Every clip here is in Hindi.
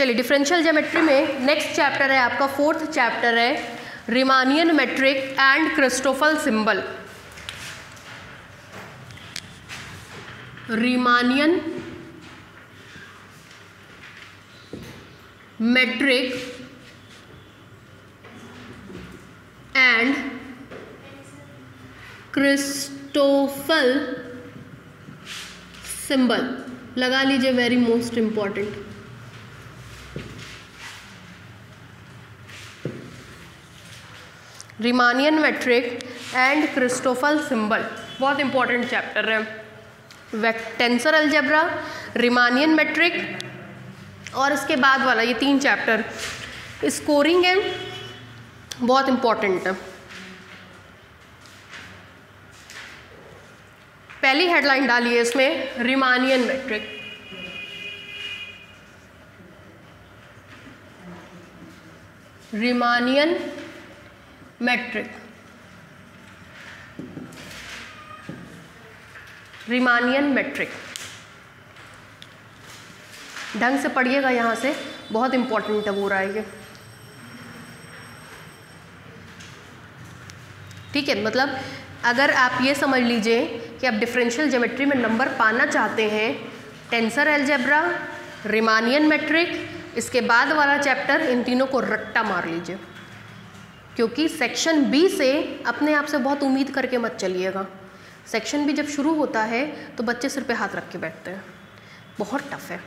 चलिए डिफरेंशियल ज्योमेट्री में नेक्स्ट चैप्टर है आपका फोर्थ चैप्टर है Riemannian metric and Christoffel symbol Riemannian metric and Christoffel symbol लगा लीजिए very most important Riemannian metric and Christoffel symbol बहुत इंपॉर्टेंट चैप्टर है टेंसर अल्जबरा रिमानियन मेट्रिक और इसके बाद वाला ये तीन चैप्टर स्कोरिंग एंड बहुत इंपॉर्टेंट है पहली हेडलाइन डाली है इसमें Riemannian metric Riemannian metric Riemannian metric ढंग से पढ़िएगा यहाँ से बहुत इंपॉर्टेंट है वो रहा है ये ठीक है मतलब अगर आप ये समझ लीजिए कि आप डिफरेंशियल ज्योमेट्री में नंबर पाना चाहते हैं टेंसर एल्जेब्रा रिमानियन मैट्रिक इसके बाद वाला चैप्टर इन तीनों को रट्टा मार लीजिए क्योंकि सेक्शन बी से अपने आप से बहुत उम्मीद करके मत चलिएगा सेक्शन बी जब शुरू होता है तो बच्चे सिर पे हाथ रख के बैठते हैं बहुत टफ है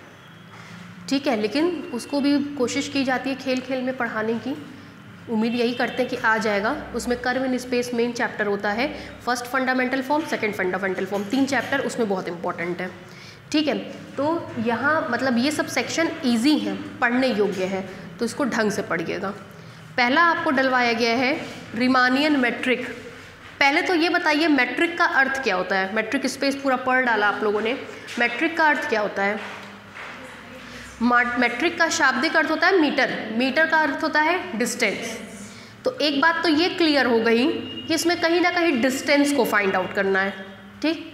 ठीक है लेकिन उसको भी कोशिश की जाती है खेल खेल में पढ़ाने की उम्मीद यही करते हैं कि आ जाएगा उसमें curve in space main chapter होता है first fundamental form second fundamental form तीन चैप्टर उसमें बहुत इंपॉर्टेंट है ठीक है तो यहाँ मतलब ये सब सेक्शन ईजी हैं पढ़ने योग्य है तो इसको ढंग से पढ़िएगा पहला आपको डलवाया गया है रिमानियन मैट्रिक पहले तो ये बताइए मैट्रिक का अर्थ क्या होता है मैट्रिक स्पेस पूरा पढ़ डाला आप लोगों ने मैट्रिक का अर्थ क्या होता है मैट्रिक का शाब्दिक अर्थ होता है मीटर मीटर का अर्थ होता है डिस्टेंस तो एक बात तो ये क्लियर हो गई कि इसमें कहीं ना कहीं डिस्टेंस को फाइंड आउट करना है ठीक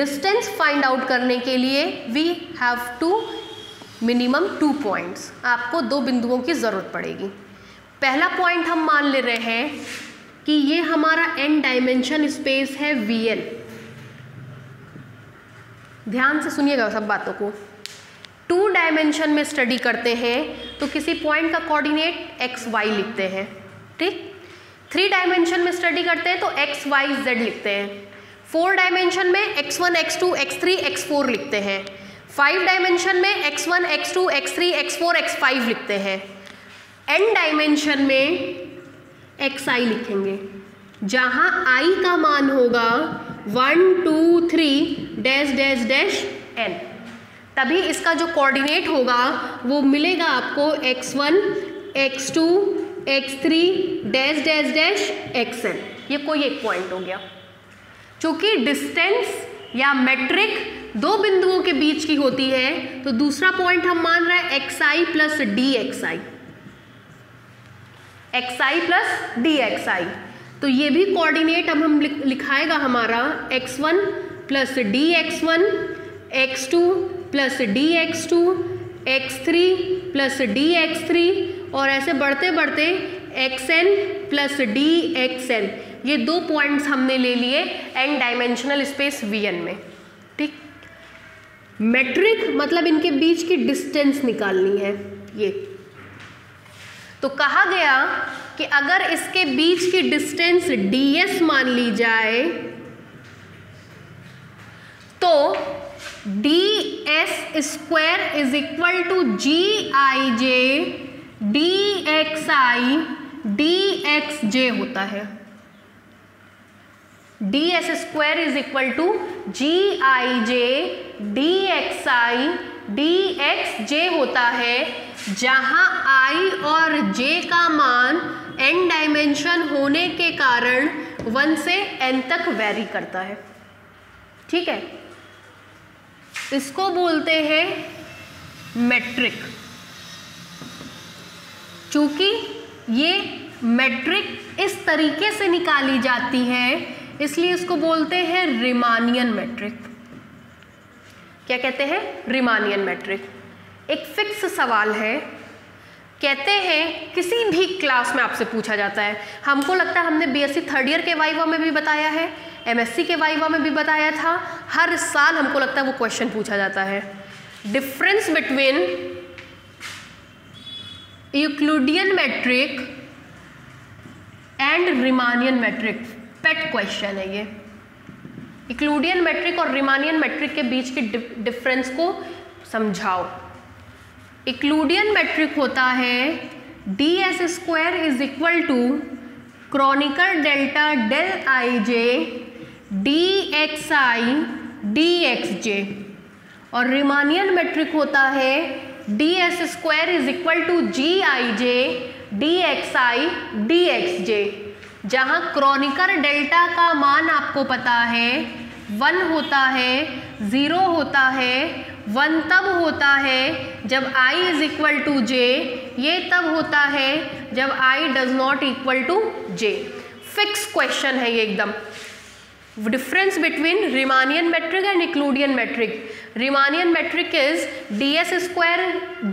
डिस्टेंस फाइंड आउट करने के लिए we have to minimum two points आपको दो बिंदुओं की ज़रूरत पड़ेगी पहला पॉइंट हम मान ले रहे हैं कि ये हमारा एन डायमेंशन स्पेस है वी एल ध्यान से सुनिएगा सब बातों को टू डायमेंशन में स्टडी करते हैं तो किसी पॉइंट का कोऑर्डिनेट एक्स वाई लिखते हैं ठीक थ्री डायमेंशन में स्टडी करते हैं तो एक्स वाई जेड लिखते हैं फोर डायमेंशन में X one X two X three X four लिखते हैं फाइव डायमेंशन में X one X two X three X four X five लिखते हैं एन डायमेंशन में एक्स आई लिखेंगे जहां आई का मान होगा one two three dash dash dash N तभी इसका जो कोऑर्डिनेट होगा वो मिलेगा आपको X one X two X three dash dash dash X N ये कोई एक पॉइंट हो गया चूँकि डिस्टेंस या मैट्रिक दो बिंदुओं के बीच की होती है तो दूसरा पॉइंट हम मान रहे हैं X I plus D X I X I plus D X I तो ये भी कोऑर्डिनेट अब हम लिखाएगा हमारा X one plus D X one X two plus D X two X three plus D X three और ऐसे बढ़ते बढ़ते X N plus D X N ये दो पॉइंट्स हमने ले लिए N dimensional space V N में ठीक मैट्रिक मतलब इनके बीच की डिस्टेंस निकालनी है ये तो कहा गया कि अगर इसके बीच की डिस्टेंस ds मान ली जाए तो D S square is equal to G I J D X I D X J होता है D S square is equal to G I J D X I D X J होता है जहां आई और जे का मान एन डायमेंशन होने के कारण वन से एन तक वेरी करता है ठीक है इसको बोलते हैं मैट्रिक चूंकि ये मैट्रिक इस तरीके से निकाली जाती है इसलिए इसको बोलते हैं रिमानियन मैट्रिक क्या कहते हैं रिमानियन मैट्रिक एक फिक्स सवाल है कहते हैं किसी भी क्लास में आपसे पूछा जाता है हमको लगता है हमने बीएससी थर्ड ईयर के वाइवा में भी बताया है एमएससी के वाइवा में भी बताया था हर साल हमको लगता है वो क्वेश्चन पूछा जाता है difference between Euclidean metric and Riemannian metric pet question है ये यूक्लूडियन मैट्रिक और रिमानियन मैट्रिक के बीच के डिफरेंस को समझाओ इक्लूडियन मैट्रिक होता है D S square is equal to Kronecker delta del I J D X I D X J और रिमानियन मैट्रिक होता है D S square is equal to G I J D X I D X J जहाँ क्रॉनिकर डेल्टा का मान आपको पता है वन होता है ज़ीरो होता है वन तब होता है जब I is equal to J ये तब होता है जब I does not equal to J fix question है ये एकदम difference between Riemannian metric and Euclidean metric Riemannian metric is D S square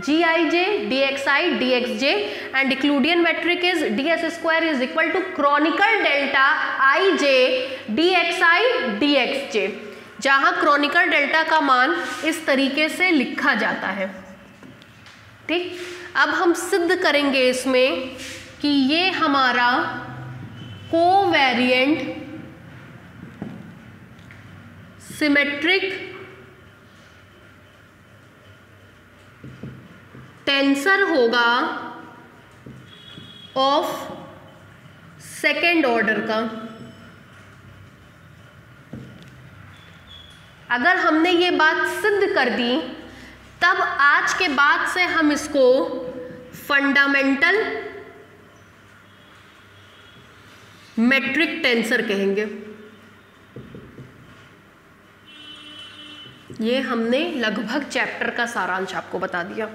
G I J D X I D X J and Euclidean metric is D S square is equal to Kronecker delta I J D X I D X J जहां क्रॉनिकल डेल्टा का मान इस तरीके से लिखा जाता है ठीक अब हम सिद्ध करेंगे इसमें कि ये हमारा कोवेरिएंट सिमेट्रिक टेंसर होगा ऑफ सेकेंड ऑर्डर का अगर हमने ये बात सिद्ध कर दी तब आज के बाद से हम इसको फंडामेंटल मैट्रिक टेंसर कहेंगे ये हमने लगभग चैप्टर का सारांश आपको बता दिया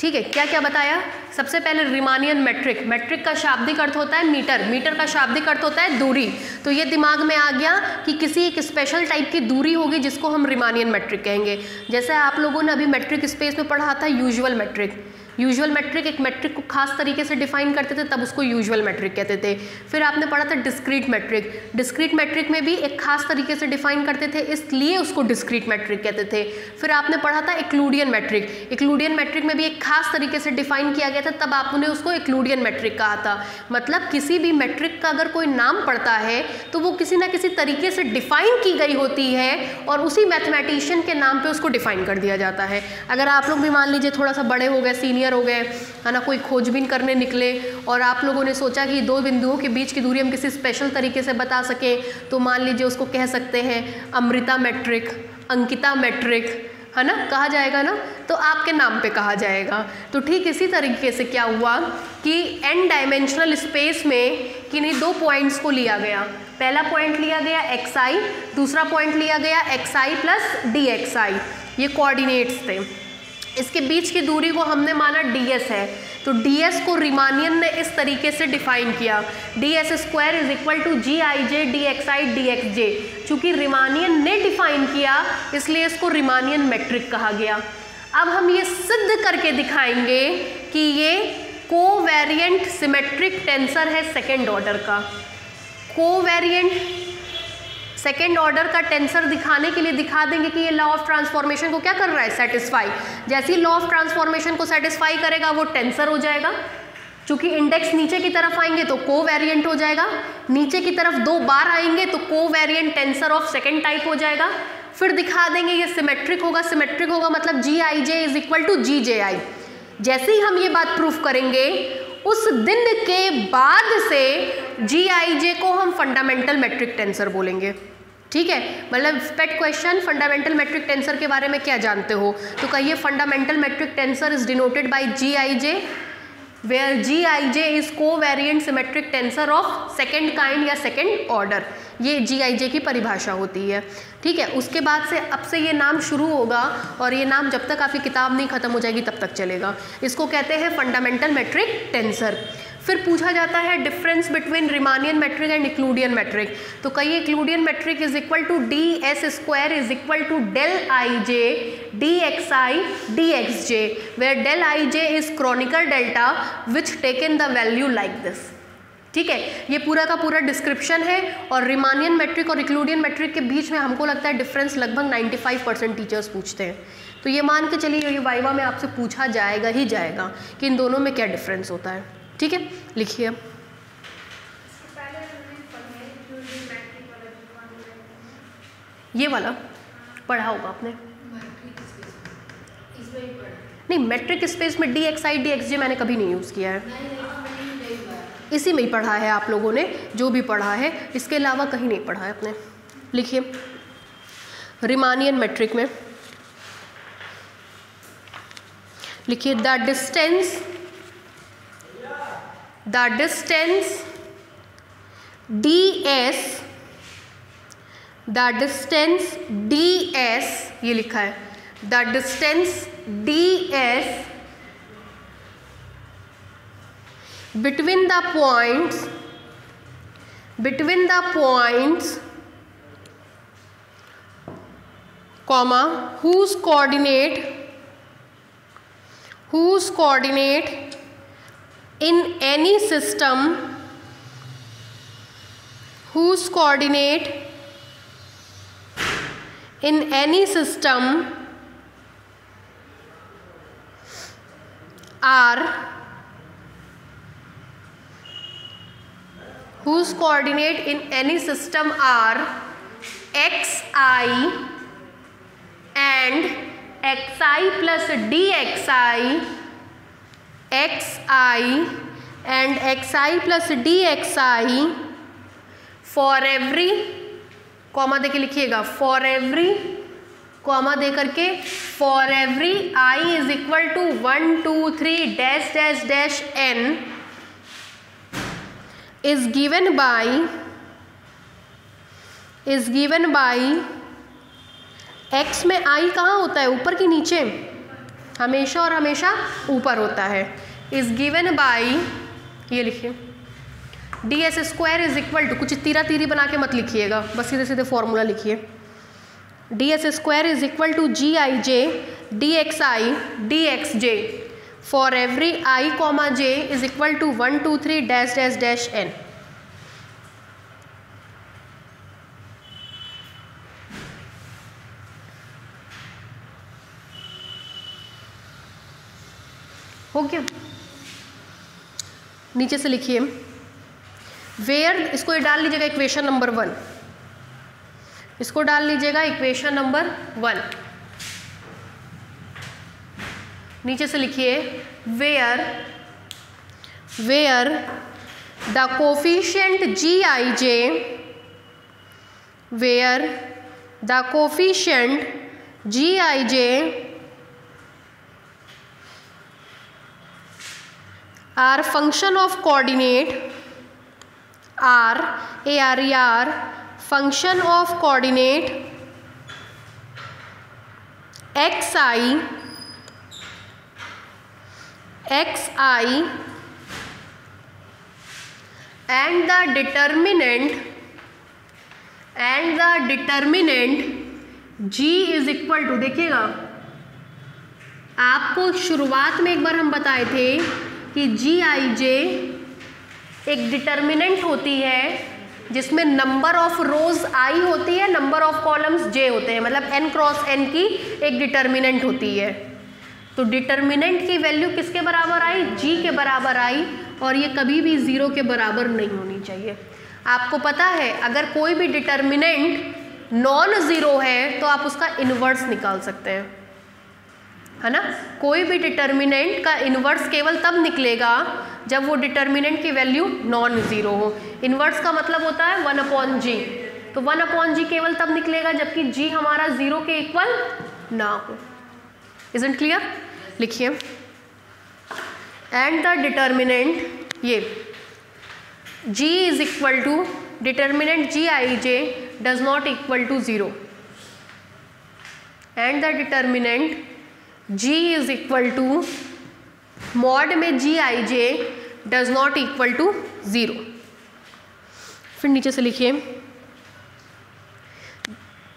ठीक है क्या क्या बताया सबसे पहले रिमानियन मेट्रिक मेट्रिक का शाब्दिक अर्थ होता है मीटर मीटर का शाब्दिक अर्थ होता है दूरी तो ये दिमाग में आ गया कि किसी एक स्पेशल टाइप की दूरी होगी जिसको हम रिमानियन मेट्रिक कहेंगे जैसे आप लोगों ने अभी मेट्रिक स्पेस में पढ़ा था यूजुअल मेट्रिक यूजुअल मैट्रिक एक मैट्रिक को खास तरीके से डिफाइन करते थे तब उसको यूजुअल मैट्रिक कहते थे फिर आपने पढ़ा था डिस्क्रीट मैट्रिक डिस्क्रीट मैट्रिक में भी एक खास तरीके से डिफाइन करते थे इसलिए उसको डिस्क्रीट मैट्रिक कहते थे फिर आपने पढ़ा था इक्लूडियन मैट्रिक इक्लूडियन मैट्रिक में भी एक खास तरीके से डिफाइन किया गया था तब आपने उसको इक्लूडियन मैट्रिक कहा था मतलब किसी भी मैट्रिक का अगर कोई नाम पड़ता है तो वो किसी ना किसी तरीके से डिफाइन की गई होती है और उसी मैथमेटिशियन के नाम पर उसको डिफाइन कर दिया जाता है अगर आप लोग भी मान लीजिए थोड़ा सा बड़े हो गए सीनियर क्लियर हो गए है ना कोई खोजबीन करने निकले और आप लोगों ने सोचा कि दो बिंदुओं के बीच की दूरी हम किसी स्पेशल तरीके से बता सकें तो मान लीजिए उसको कह सकते हैं अमृता मैट्रिक अंकिता मैट्रिक है ना कहा जाएगा ना तो आपके नाम पे कहा जाएगा तो ठीक इसी तरीके से क्या हुआ कि एन डायमेंशनल स्पेस में किन्हीं दो पॉइंट्स को लिया गया पहला पॉइंट लिया गया एक्स आई दूसरा पॉइंट लिया गया X I plus D X I ये कोऑर्डिनेट्स थे इसके बीच की दूरी को हमने माना ds है तो ds को रिमानियन ने इस तरीके से डिफाइन किया D S square is equal to G I J D X I D X J चूँकि रिमानियन ने डिफाइन किया इसलिए इसको रिमानियन मैट्रिक कहा गया अब हम ये सिद्ध करके दिखाएंगे कि ये वेरियंट सिमेट्रिक टेंसर है सेकेंड ऑर्डर का वेरियंट सेकेंड ऑर्डर का टेंसर दिखाने के लिए दिखा देंगे कि ये लॉ ऑफ ट्रांसफॉर्मेशन को क्या कर रहा है सेटिस्फाई जैसे ही लॉ ऑफ ट्रांसफॉर्मेशन को सेटिस्फाई करेगा वो टेंसर हो जाएगा चूंकि इंडेक्स नीचे की तरफ आएंगे तो को वेरियंट हो जाएगा नीचे की तरफ दो बार आएंगे तो covariant tensor of second type हो जाएगा फिर दिखा देंगे ये सिमेट्रिक होगा सिमेट्रिक होगा मतलब G I J is equal to G J I जैसे ही हम ये बात प्रूफ करेंगे उस दिन के बाद से जी आई जे को हम फंडामेंटल मैट्रिक टेंसर बोलेंगे ठीक है मतलब pet question fundamental metric tensor के बारे में क्या जानते हो तो कहिए fundamental metric tensor is denoted by G I J where G I J is covariant symmetric tensor of second kind या सेकेंड ऑर्डर ये जी आई जे की परिभाषा होती है ठीक है उसके बाद से अब से ये नाम शुरू होगा और ये नाम जब तक आपकी किताब नहीं खत्म हो जाएगी तब तक चलेगा इसको कहते हैं फंडामेंटल मैट्रिक टेंसर फिर पूछा जाता है difference between Riemannian metric and Euclidean metric तो कही Euclidean metric is equal to D S square is equal to del I J D X I D X J where del I J is Kronecker delta which taken the value like this ठीक है ये पूरा का पूरा डिस्क्रिप्शन है और रिमानियन मैट्रिक और इक्लूडियन मैट्रिक के बीच में हमको लगता है डिफरेंस लगभग 95 परसेंट टीचर्स पूछते हैं तो ये मान के चलिए ये वाइवा में आपसे पूछा जाएगा ही जाएगा कि इन दोनों में क्या डिफरेंस होता है ठीक है लिखिए ये वाला पढ़ा होगा आपने नहीं मैट्रिक स्पेस में D X I D X J मैंने कभी नहीं यूज़ किया है इसी में ही पढ़ा है आप लोगों ने जो भी पढ़ा है इसके अलावा कहीं नहीं पढ़ा है आपने लिखिए रिमानियन मैट्रिक में लिखिए the distance the distance ds the distance ds ये लिखा है the distance ds between the points between the points comma whose coordinate whose coordinate in any system whose coordinate in any system are whose coordinate in any system are xi and xi plus dxi X I and X I plus D X I for every comma देके लिखिएगा फॉर एवरी कॉमा दे करके for every I is equal to one two three dash dash dash N is given by is given by X में आई कहाँ होता है ऊपर की नीचे हमेशा और हमेशा ऊपर होता है इज गिवन बाई ये लिखिए D S square is equal to कुछ तीरा तीरी बना के मत लिखिएगा बस सीधे सीधे फॉर्मूला लिखिए D S square is equal to G I J D X I D X J for every I comma J is equal to one two three dash dash dash N हो गया नीचे से लिखिए वेयर इसको ये डाल लीजिएगा इक्वेशन नंबर वन इसको डाल लीजिएगा इक्वेशन नंबर वन नीचे से लिखिए where where the coefficient G I J where the coefficient G I J are function of coordinate are A R E are function of coordinate X I X I and the determinant and the determinant G is equal to देखिएगा आपको शुरुआत में एक बार हम बताए थे कि जी आई जे एक डिटर्मिनेंट होती है जिसमें नंबर ऑफ रोज आई होती है नंबर ऑफ कॉलम्स जे होते हैं मतलब एन क्रॉस एन की एक डिटर्मिनेंट होती है तो डिटर्मिनेंट की वैल्यू किसके बराबर आई जी के बराबर आई और ये कभी भी ज़ीरो के बराबर नहीं होनी चाहिए आपको पता है अगर कोई भी डिटर्मिनेंट नॉन ज़ीरो है तो आप उसका इन्वर्स निकाल सकते हैं है ना कोई भी डिटर्मिनेंट का इन्वर्स केवल तब निकलेगा जब वो डिटर्मिनेंट की वैल्यू नॉन ज़ीरो हो इन्वर्स का मतलब होता है वन अपॉन जी तो वन अपॉन जी केवल तब निकलेगा जबकि जी हमारा ज़ीरो के इक्वल ना हो इज इंट क्लियर लिखिए एंड द डिटर्मिनेंट ये G is equal to determinant G I J does not equal to zero and the determinant g is equal to mod में G I J does not equal to zero फिर नीचे से लिखिए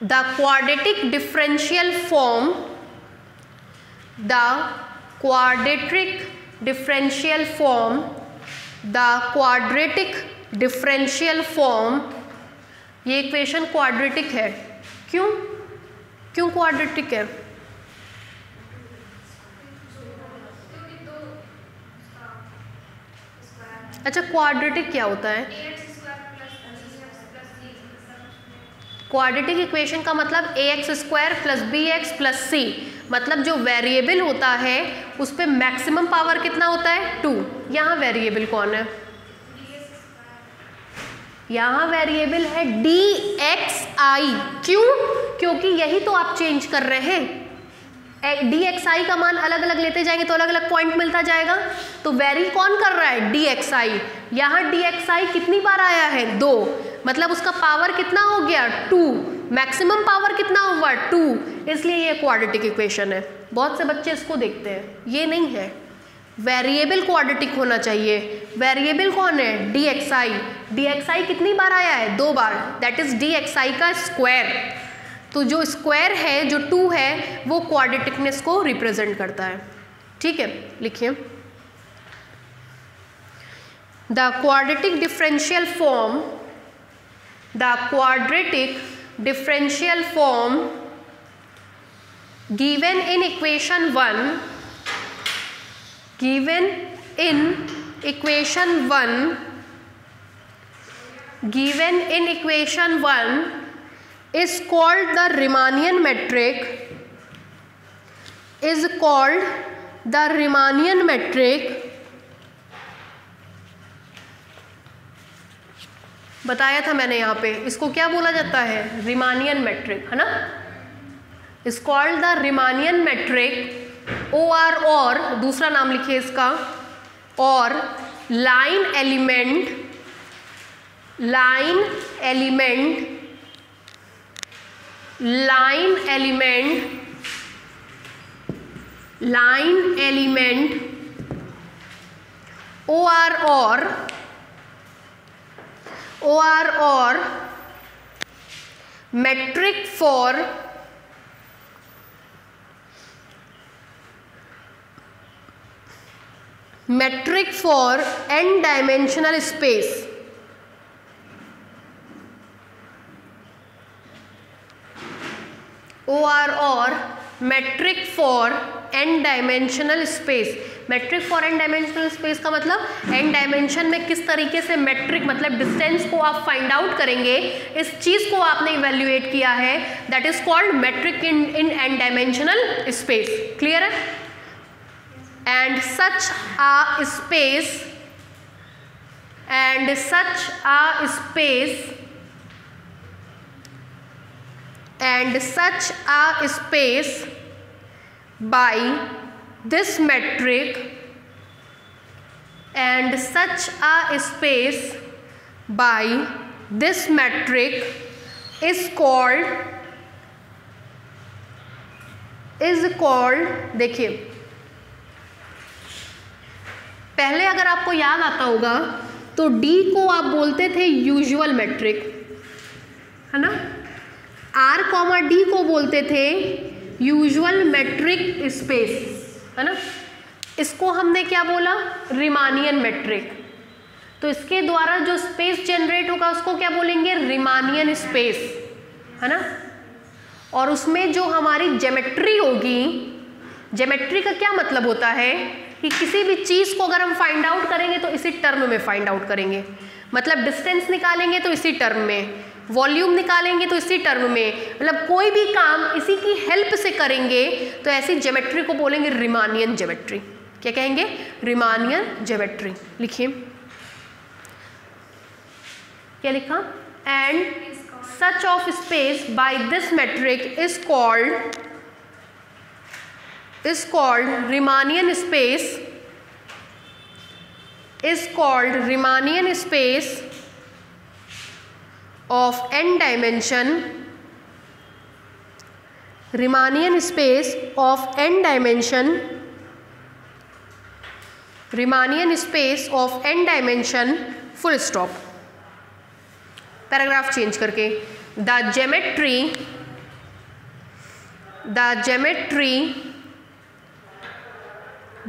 the quadratic differential form the quadratic differential form the quadratic differential form ये इक्वेशन क्वाड्रेटिक है क्यों क्यों क्वाड्रेटिक है अच्छा क्वाड्रेटिक क्या होता है क्वाड्रेटिक इक्वेशन का मतलब a x square plus b x plus c मतलब जो वेरिएबल होता है उस पर मैक्सिमम पावर कितना होता है टू यहाँ वेरिएबल कौन है यहाँ वेरिएबल है डी एक्स आई क्यों क्योंकि यही तो आप चेंज कर रहे हैं डी एक्स आई का मान अलग अलग लेते जाएंगे तो अलग अलग पॉइंट मिलता जाएगा तो वेरी कौन कर रहा है डी एक्स आई यहाँ डी एक्स आई कितनी बार आया है दो मतलब उसका पावर कितना हो गया टू मैक्सिमम पावर कितना हुआ टू इसलिए ये क्वाड्रेटिक इक्वेशन है बहुत से बच्चे इसको देखते हैं ये नहीं है वेरिएबल क्वाड्रेटिक होना चाहिए वेरिएबल कौन है D X I D X I कितनी बार आया है दो बार that is D X I का स्क्वायर तो जो स्क्वायर है जो टू है वो क्वाड्रेटिकनेस को रिप्रेजेंट करता है ठीक है लिखिए the quadratic differential form the quadratic differential form given in equation one given in equation one given in equation one is called the Riemannian metric is called the Riemannian metric बताया था मैंने यहाँ पे इसको क्या बोला जाता है रिमानियन मैट्रिक है ना is called the Riemannian metric O R और दूसरा नाम लिखिए इसका और line element line element line element line element O R और ओ आर और metric for metric for N dimensional space O R और metric for N dimensional space metric for N dimensional space का मतलब एन डायमेंशन में किस तरीके से मैट्रिक मतलब डिस्टेंस को आप फाइंड आउट करेंगे इस चीज़ को आपने इवेल्युएट किया है that is called metric in in n dimensional space clear है and such a space and such a space and such a space by this metric and such a space by this metric is called is called देखिए पहले अगर आपको याद आता होगा तो डी को आप बोलते थे यूजुअल मैट्रिक है ना आर कॉमा डी को बोलते थे यूजुअल मैट्रिक स्पेस है ना इसको हमने क्या बोला रिमानियन मैट्रिक तो इसके द्वारा जो स्पेस जनरेट होगा उसको क्या बोलेंगे रिमानियन स्पेस है ना और उसमें जो हमारी जेमेट्री होगी जेमेट्री का क्या मतलब होता है कि किसी भी चीज़ को अगर हम फाइंड आउट करेंगे तो इसी टर्म में फाइंड आउट करेंगे मतलब डिस्टेंस निकालेंगे तो इसी टर्म में वॉल्यूम निकालेंगे तो इसी टर्म में मतलब कोई भी काम इसी की हेल्प से करेंगे तो ऐसी जेमेट्री को बोलेंगे रिमानियन जेमेट्री क्या कहेंगे रिमानियन जेमेट्री लिखिए क्या लिखा and such of space by this metric is called is called Riemannian space is called Riemannian space of n dimension Riemannian space of n dimension Riemannian space of n dimension full stop paragraph change karke the geometry the geometry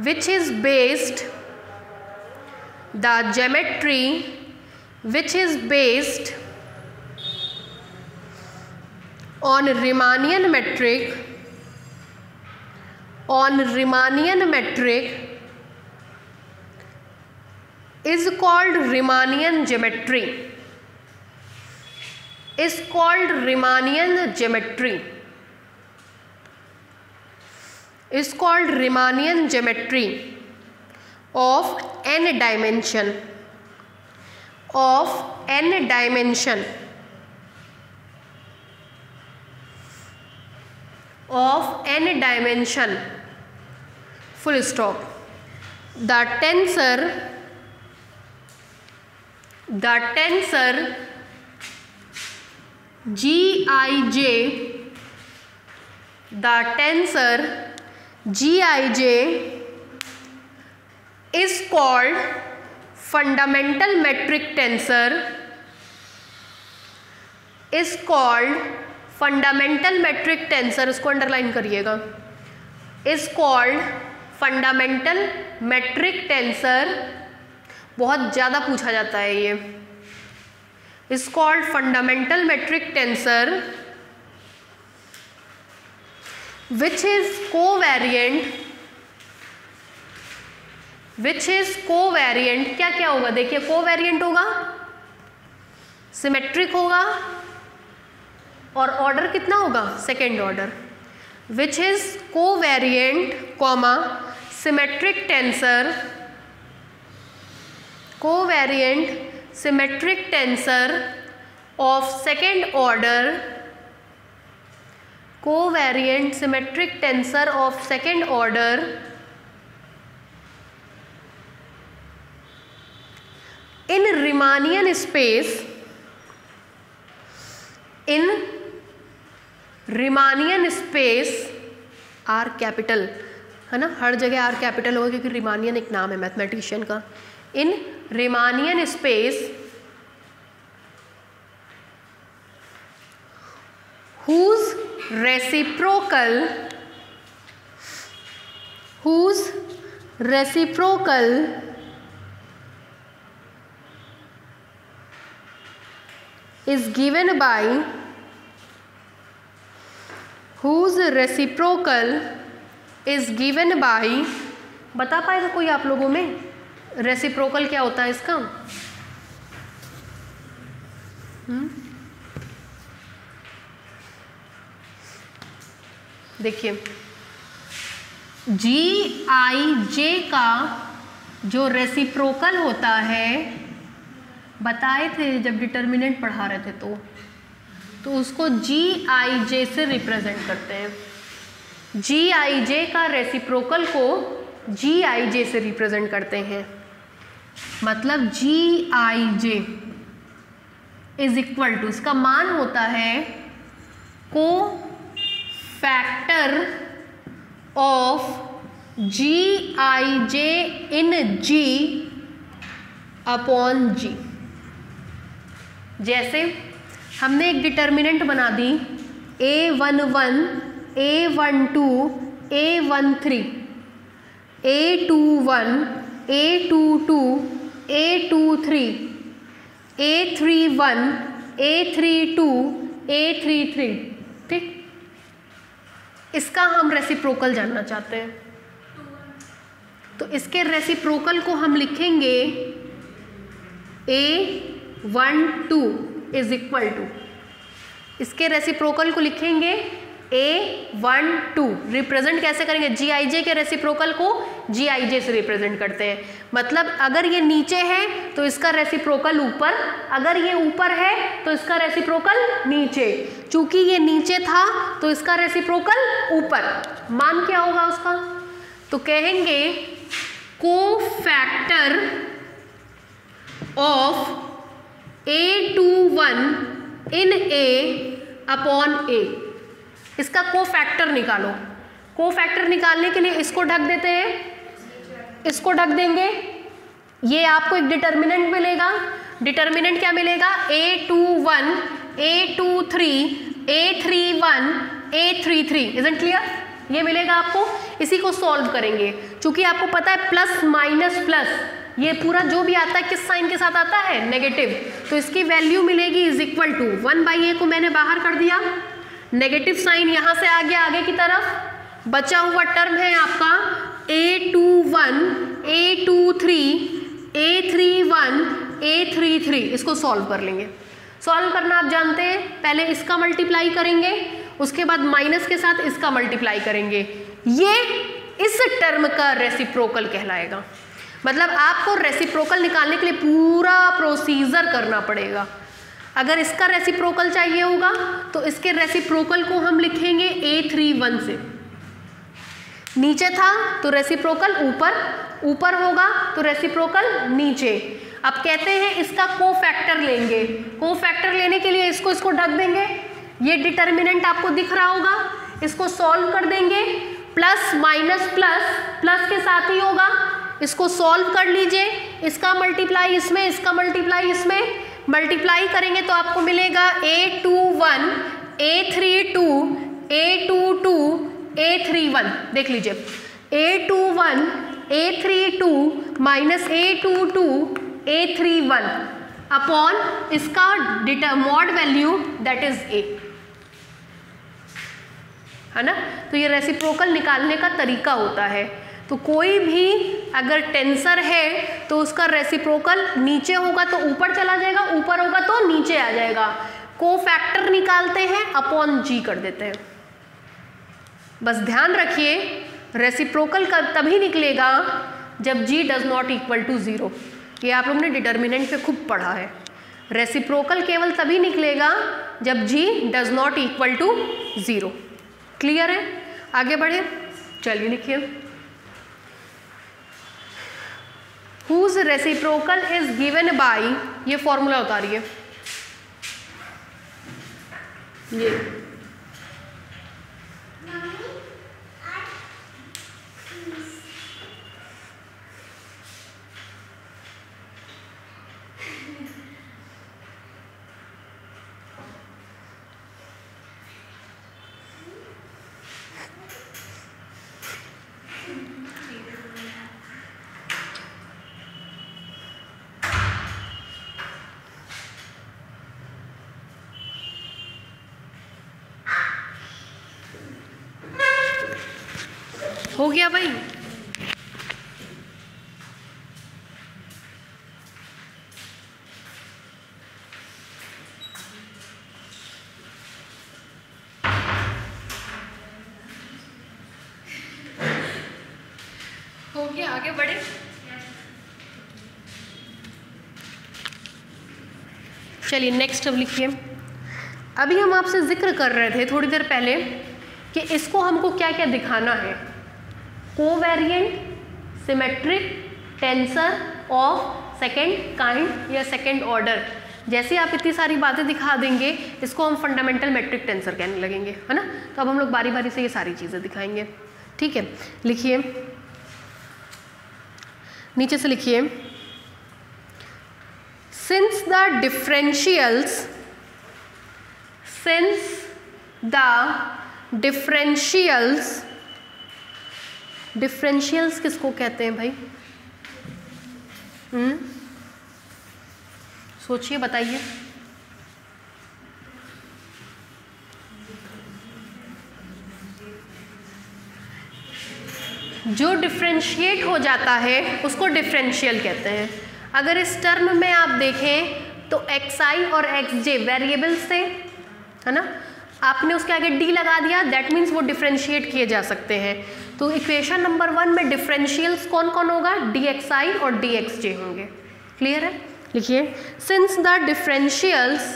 which is based the geometry which is based on Riemannian metric on Riemannian metric is called Riemannian geometry is called Riemannian geometry is called Riemannian geometry of n dimension of n dimension of n dimension full stop the tensor the tensor gij the tensor gij is called fundamental metric tensor is called fundamental metric tensor इसको अंडरलाइन करिएगा is called fundamental metric tensor बहुत ज़्यादा पूछा जाता है ये is called fundamental metric tensor which is covariant which is covariant क्या क्या होगा देखिए को वेरियंट होगा सिमेट्रिक होगा और ऑर्डर कितना होगा second order which is variant comma symmetric tensor variant symmetric tensor of second order variant symmetric tensor of second order in Riemannian space in Riemannian space R capital है ना हर जगह आर कैपिटल होगा क्योंकि रिमानियन एक नाम है मैथमेटिशियन का in Riemannian space whose reciprocal whose reciprocal is given by whose reciprocal is given by बता पाएगा कोई आप लोगों में रेसिप्रोकल क्या होता है इसका हम्म? देखिए जी आई जे का जो रेसिप्रोकल होता है बताए थे जब डिटर्मिनेंट पढ़ा रहे थे तो तो उसको जी आई जे से रिप्रेजेंट करते हैं जी आई जे का रेसिप्रोकल को जी आई जे से रिप्रेजेंट करते हैं मतलब g i j is equal to इसका मान होता है cofactor of g i j in g upon g जैसे हमने एक डिटर्मिनेंट बना दी a one one a one two a one three a two one a two two a two three a three one a three two a three three ठीक इसका हम रेसिप्रोकल जानना चाहते हैं तो इसके रेसिप्रोकल को हम लिखेंगे a one two is equal to इसके रेसिप्रोकल को लिखेंगे ए वन टू रिप्रेजेंट कैसे करेंगे जी आई जे के रेसिप्रोकल को जी आई जे से रिप्रेजेंट करते हैं मतलब अगर ये नीचे है तो इसका रेसिप्रोकल ऊपर अगर ये ऊपर है तो इसका रेसिप्रोकल नीचे चूंकि ये नीचे था तो इसका रेसिप्रोकल ऊपर मान क्या होगा उसका तो कहेंगे cofactor of a two one in a upon a इसका को फैक्टर निकालो को फैक्टर निकालने के लिए इसको ढक देते हैं इसको ढक देंगे ये आपको एक डिटर्मिनेंट मिलेगा डिटर्मिनेंट क्या मिलेगा a two one a two three a three one a three three isn't clear ये मिलेगा आपको इसी को सॉल्व करेंगे क्योंकि आपको पता है प्लस माइनस प्लस ये पूरा जो भी आता है किस साइन के साथ आता है नेगेटिव तो इसकी वैल्यू मिलेगी is equal to one by a को मैंने बाहर कर दिया नेगेटिव साइन यहां से आगे आगे की तरफ बचा हुआ टर्म है आपका a two one a two three a three one a three three इसको सॉल्व कर लेंगे सॉल्व करना आप जानते हैं पहले इसका मल्टीप्लाई करेंगे उसके बाद माइनस के साथ इसका मल्टीप्लाई करेंगे ये इस टर्म का रेसिप्रोकल कहलाएगा मतलब आपको रेसिप्रोकल निकालने के लिए पूरा प्रोसीजर करना पड़ेगा अगर इसका रेसिप्रोकल चाहिए होगा तो इसके रेसिप्रोकल को हम लिखेंगे ए थ्री वन से नीचे था तो रेसिप्रोकल ऊपर ऊपर होगा तो रेसिप्रोकल नीचे अब कहते हैं इसका को फैक्टर लेंगे को फैक्टर लेने के लिए इसको इसको ढक देंगे ये डिटर्मिनेंट आपको दिख रहा होगा इसको सॉल्व कर देंगे प्लस माइनस प्लस प्लस के साथ ही होगा इसको सॉल्व कर लीजिए इसका मल्टीप्लाई इसमें इसका मल्टीप्लाई इसमें मल्टीप्लाई करेंगे तो आपको मिलेगा a two one a three two a two two a three one देख लीजिए a two one a three two minus a two two a three one upon इसका deter mod value that is a है ना तो ये रेसिप्रोकल निकालने का तरीका होता है तो कोई भी अगर टेंसर है तो उसका रेसिप्रोकल नीचे होगा तो ऊपर चला जाएगा ऊपर होगा तो नीचे आ जाएगा को फैक्टर निकालते हैं अपॉन जी कर देते हैं बस ध्यान रखिए रेसिप्रोकल कब तभी निकलेगा जब g does not equal to zero ये आप लोगों ने डिटर्मिनेंट पे खूब पढ़ा है रेसिप्रोकल केवल तभी निकलेगा जब g does not equal to zero clear है आगे बढ़े चलिए लिखिए whose reciprocal is given by ये फॉर्मूला उतारिए ये चलिए नेक्स्ट अब लिखिए अभी हम आपसे जिक्र कर रहे थे थोड़ी देर पहले कि इसको हमको क्या क्या दिखाना है variant symmetric tensor of second kind या सेकेंड ऑर्डर जैसे आप इतनी सारी बातें दिखा देंगे इसको हम फंडामेंटल मेट्रिक टेंसर कहने लगेंगे है ना तो अब हम लोग बारी बारी से ये सारी चीज़ें दिखाएंगे ठीक है लिखिए नीचे से लिखिए since the differentials since the differentials differentials किसको कहते हैं भाई सोचिए बताइए जो डिफ्रेंशिएट हो जाता है उसको डिफरेंशियल कहते हैं अगर इस टर्म में आप देखें तो एक्स आई और एक्स जे वेरिएबल्स थे है ना आपने उसके आगे डी लगा दिया दैट मीन्स वो डिफ्रेंशिएट किए जा सकते हैं तो इक्वेशन नंबर वन में डिफरेंशियल्स कौन कौन होगा डी एक्स आई और डी एक्स जे होंगे क्लियर है लिखिए since the differentials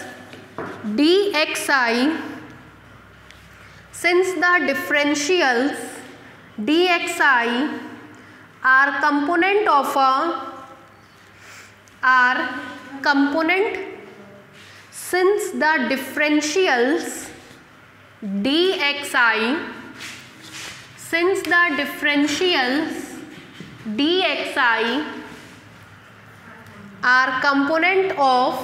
d x i since the differentials d x i are component of a are component since the differentials dxi since the differentials dxi are component of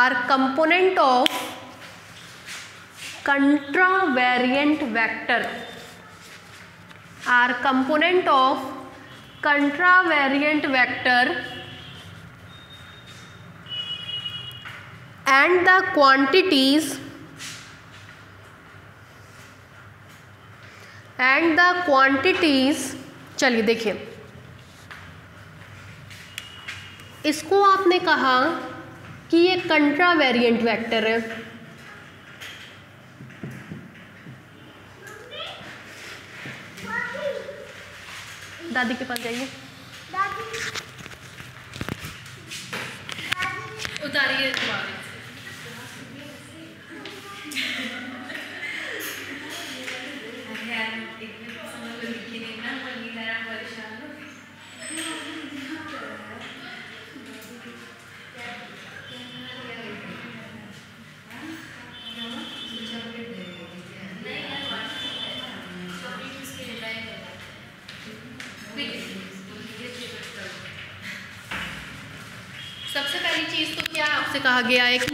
are component of contravariant vector are component of contravariant vector and the quantities and the quantities चलिए देखिए इसको आपने कहा कि ये कंट्रा वेरिएंट वेक्टर है दादी के पास जाइए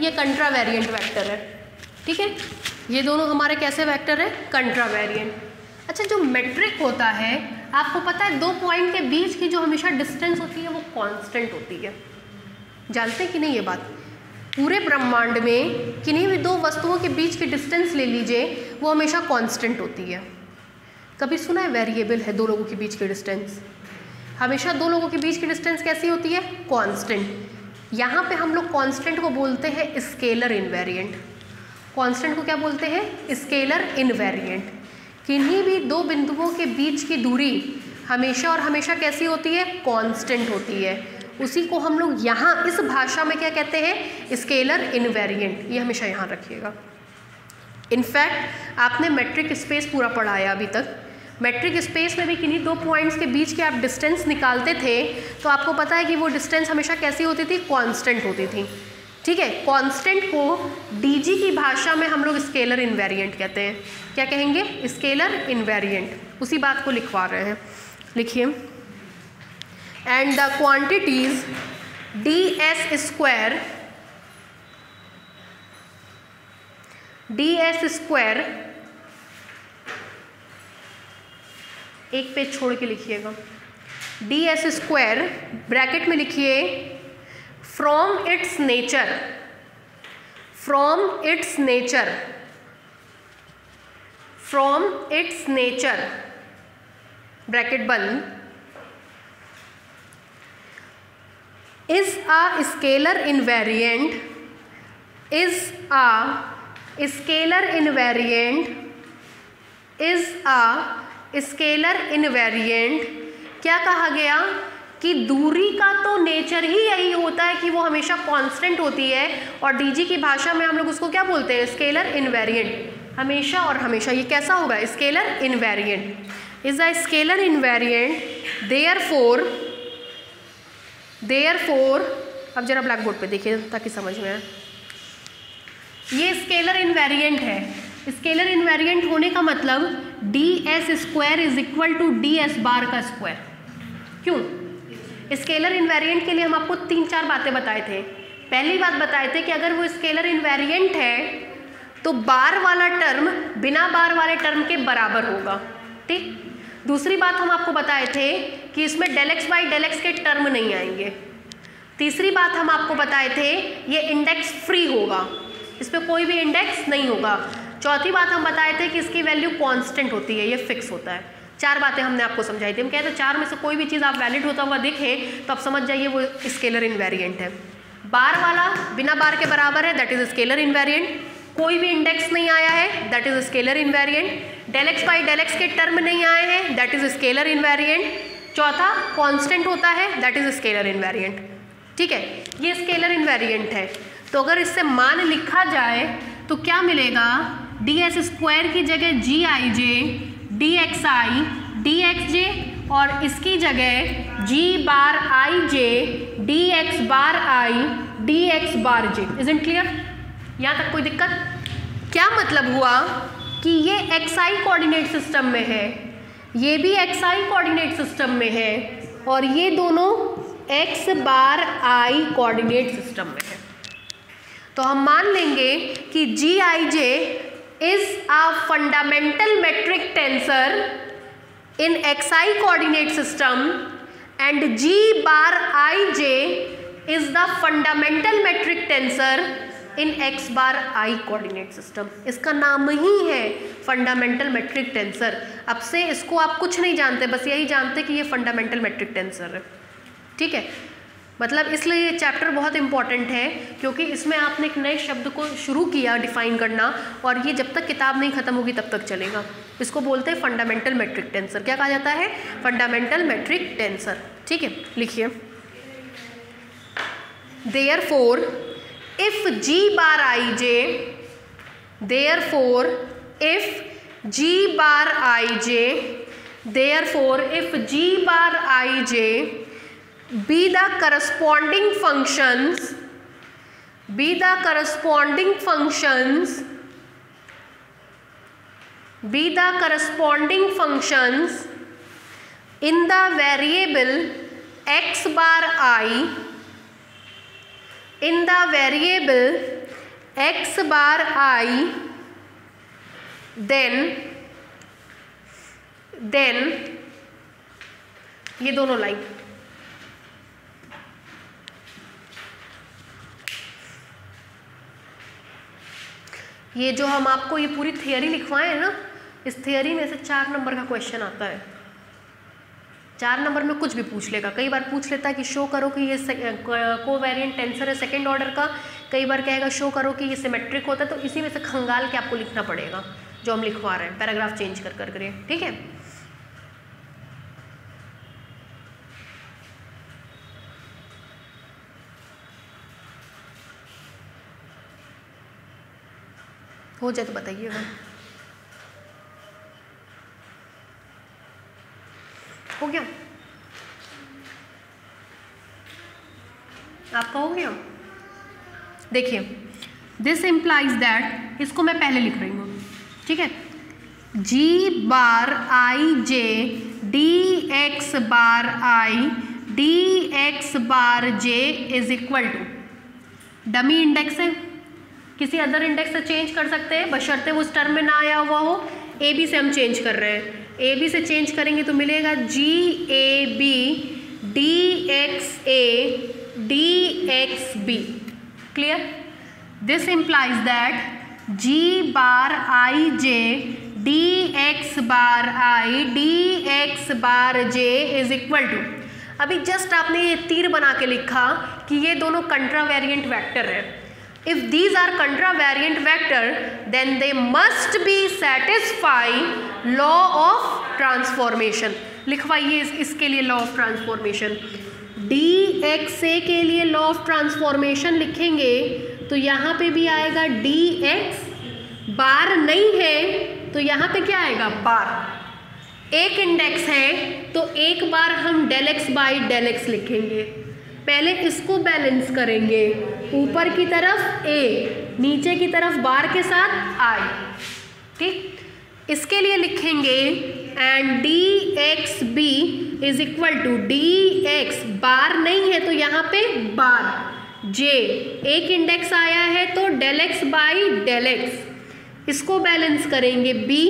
ये कंट्रा वेरियंट वैक्टर है ठीक है ये दोनों हमारे कैसे वैक्टर है कंट्रा वेरियंट अच्छा जो मेट्रिक होता है आपको पता है दो पॉइंट के बीच की जो हमेशा डिस्टेंस होती है वो कॉन्स्टेंट होती है जानते कि नहीं ये बात पूरे ब्रह्मांड में किन्हीं भी दो वस्तुओं के बीच की डिस्टेंस ले लीजिए वो हमेशा कांस्टेंट होती है कभी सुना है वेरिएबल है दो लोगों के बीच की डिस्टेंस हमेशा दो लोगों के बीच की डिस्टेंस कैसी होती है कांस्टेंट यहाँ पे हम लोग कांस्टेंट को बोलते हैं स्केलर इनवेरिएंट कांस्टेंट को क्या बोलते हैं स्केलर इनवेरिएंट किन्हीं भी दो बिंदुओं के बीच की दूरी हमेशा और हमेशा कैसी होती है कांस्टेंट होती है उसी को हम लोग यहाँ इस भाषा में क्या कहते हैं स्केलर इनवेरिएंट ये हमेशा यहाँ रखिएगा इनफैक्ट आपने मेट्रिक स्पेस पूरा पढ़ाया अभी तक मेट्रिक स्पेस में भी किन्हीं दो पॉइंट्स के बीच के आप डिस्टेंस निकालते थे तो आपको पता है कि वो डिस्टेंस हमेशा कैसी होती थी कांस्टेंट होती थी ठीक है कांस्टेंट को डीजी की भाषा में हम लोग स्केलर इन्वेरियंट कहते हैं क्या कहेंगे स्केलर इन्वेरियंट उसी बात को लिखवा रहे हैं लिखिए and the quantities d s square d s square एक पेज छोड़ के लिखिएगा डी एस स्क्वायर ब्रैकेट में लिखिए from its nature from its nature from its nature bracket बंद is scalar invariant is a scalar invariant is a scalar invariant क्या कहा गया कि दूरी का तो नेचर ही यही होता है कि वो हमेशा कांस्टेंट होती है और डीजी की भाषा में हम लोग उसको क्या बोलते हैं स्केलर इनवेरिएंट हमेशा और हमेशा ये कैसा होगा scalar invariant is a scalar invariant therefore therefore अब जरा ब्लैक बोर्ड पर देखिए ताकि समझ में आए ये स्केलर इनवेरियंट है स्केलर इन्वेरियंट होने का मतलब d s square is equal to d s bar का स्क्वायर क्यों स्केलर इन्वेरियंट के लिए हम आपको तीन चार बातें बताए थे पहली बात बताए थे कि अगर वो स्केलर इन्वेरियंट है तो बार वाला टर्म बिना बार वाले टर्म के बराबर होगा ठीक दूसरी बात हम आपको बताए थे कि इसमें del x by del x के टर्म नहीं आएंगे तीसरी बात हम आपको बताए थे ये इंडेक्स फ्री होगा इस पर कोई भी इंडेक्स नहीं होगा चौथी बात हम बताए थे कि इसकी वैल्यू कांस्टेंट होती है ये फिक्स होता है चार बातें हमने आपको समझाई थी हम कहते हैं चार में से कोई भी चीज़ आप वैलिड होता हुआ दिखे तो आप समझ जाइए वो स्केलर इन्वेरियंट है बार वाला बिना बार के बराबर है दैट इज स्केलर इन्वेरियंट कोई भी इंडेक्स नहीं आया है that is scalar invariant del x by del x के टर्म नहीं आए हैं दैट इज स्केलर इन्वेरियंट चौथा कॉन्स्टेंट होता है दैट इज स्केलर इन्वेरियंट ठीक है ये स्केलर इन्वेरियंट है तो अगर इससे मान लिखा जाए तो क्या मिलेगा डी एस स्क्वायर की जगह g i j d x i d x j और इसकी जगह g bar i j d x bar i d x bar j is in clear यहाँ तक कोई दिक्कत क्या मतलब हुआ कि ये एक्स आई कोऑर्डिनेट सिस्टम में है ये भी एक्स आई कोऑर्डिनेट सिस्टम में है और ये दोनों x bar i coordinate system में है तो हम मान लेंगे कि g i j is a fundamental metric tensor in xi coordinate system and g bar ij is the fundamental metric tensor in x bar i coordinate system इसका नाम ही है फंडामेंटल मैट्रिक टेंसर अब से इसको आप कुछ नहीं जानते बस यही जानते कि ये फंडामेंटल मैट्रिक टेंसर है ठीक है मतलब इसलिए ये चैप्टर बहुत इंपॉर्टेंट है क्योंकि इसमें आपने एक नए शब्द को शुरू किया डिफाइन करना और ये जब तक किताब नहीं खत्म होगी तब तक चलेगा इसको बोलते हैं फंडामेंटल मैट्रिक टेंसर क्या कहा जाता है फंडामेंटल मैट्रिक टेंसर ठीक है लिखिए therefore if g bar i j therefore if g bar i j therefore if g bar i j be the corresponding functions be the corresponding functions be the corresponding functions in the variable x bar i in the variable x bar i then then ये दोनों लाइन ये जो हम आपको ये पूरी थियोरी लिखवाएं हैं ना इस थियोरी में से चार नंबर का क्वेश्चन आता है चार नंबर में कुछ भी पूछ लेगा कई बार पूछ लेता है कि शो करो कि ये को वेरियंट टेंसर है सेकेंड ऑर्डर का कई बार कहेगा शो करो कि ये सिमेट्रिक होता है तो इसी में से खंगाल के आपको लिखना पड़ेगा जो हम लिखवा रहे हैं पैराग्राफ चेंज कर कर करिए ठीक है हो जाए तो बताइएगा हो गया आपका हो गया देखिए दिस इंप्लाइज दैट इसको मैं पहले लिख रही हूँ ठीक है g bar i j d x bar i d x bar j is equal to dummy index है किसी अदर इंडेक्स से चेंज कर सकते हैं बशर्ते उस टर्म में ना आया हुआ हो ए बी से हम चेंज कर रहे हैं ए बी से चेंज करेंगे तो मिलेगा g a b d x a d x b clear this implies that g bar i j d x bar i d x bar j is equal to अभी जस्ट आपने ये तीर बना के लिखा कि ये दोनों कंट्रा वेरियंट वैक्टर है If these are contravariant vector, then they must be satisfy law of transformation. लिखवाइए इसके लिए law of transformation d x a के लिए लॉ ऑफ ट्रांसफॉर्मेशन लिखेंगे तो यहाँ पे भी आएगा डी एक्स बार नहीं है तो यहाँ पे क्या आएगा बार एक इंडेक्स है तो एक बार हम del x by del x लिखेंगे पहले इसको बैलेंस करेंगे ऊपर की तरफ ए नीचे की तरफ बार के साथ आई ठीक इसके लिए लिखेंगे and d x b is equal to d x bar नहीं है तो यहाँ पे बार जे एक इंडेक्स आया है तो del x by del x इसको बैलेंस करेंगे बी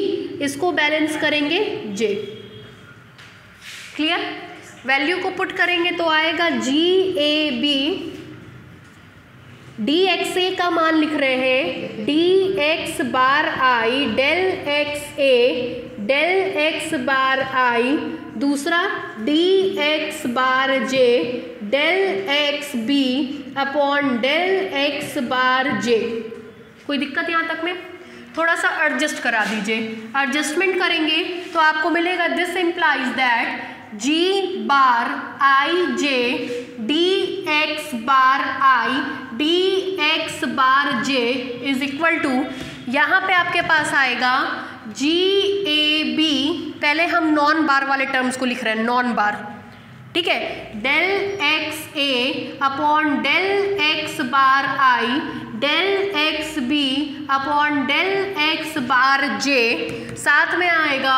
इसको बैलेंस करेंगे जे क्लियर वैल्यू को पुट करेंगे तो आएगा g a b d x a का मान लिख रहे हैं d x bar i del x a del x bar i दूसरा d x bar j del x b upon del x bar j कोई दिक्कत यहाँ तक में थोड़ा सा एडजस्ट करा दीजिए एडजस्टमेंट करेंगे तो आपको मिलेगा this implies that g bar i j d x bar i d x bar j is equal to यहाँ पे आपके पास आएगा जी ए बी पहले हम नॉन बार वाले टर्म्स को लिख रहे हैं नॉन बार ठीक है del x a upon del x bar i del x b upon del x bar j साथ में आएगा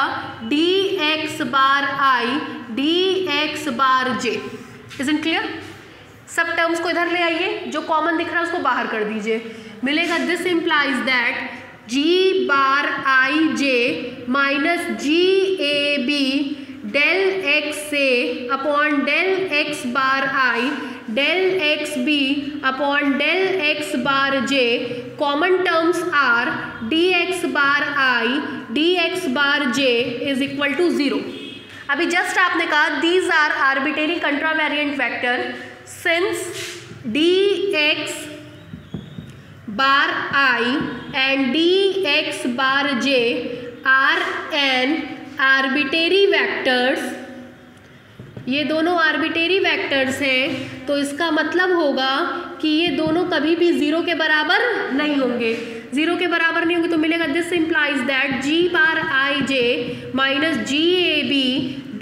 d x bar i d x bar j is in clear सब टर्म्स को इधर ले आइए जो कॉमन दिख रहा है उसको बाहर कर दीजिए मिलेगा this implies that g bar i j minus g a b del x से upon del x bar i del x b upon del x bar j common terms are d x bar i d x bar j is equal to zero अभी जस्ट आपने कहा these are arbitrary contravariant vector since d x bar i and d x bar j are an arbitrary vectors ये दोनों आर्बिटेरी वेक्टर्स हैं तो इसका मतलब होगा कि ये दोनों कभी भी ज़ीरो के बराबर नहीं होंगे ज़ीरो के बराबर नहीं होंगे तो मिलेगा this implies that g bar i j minus g a b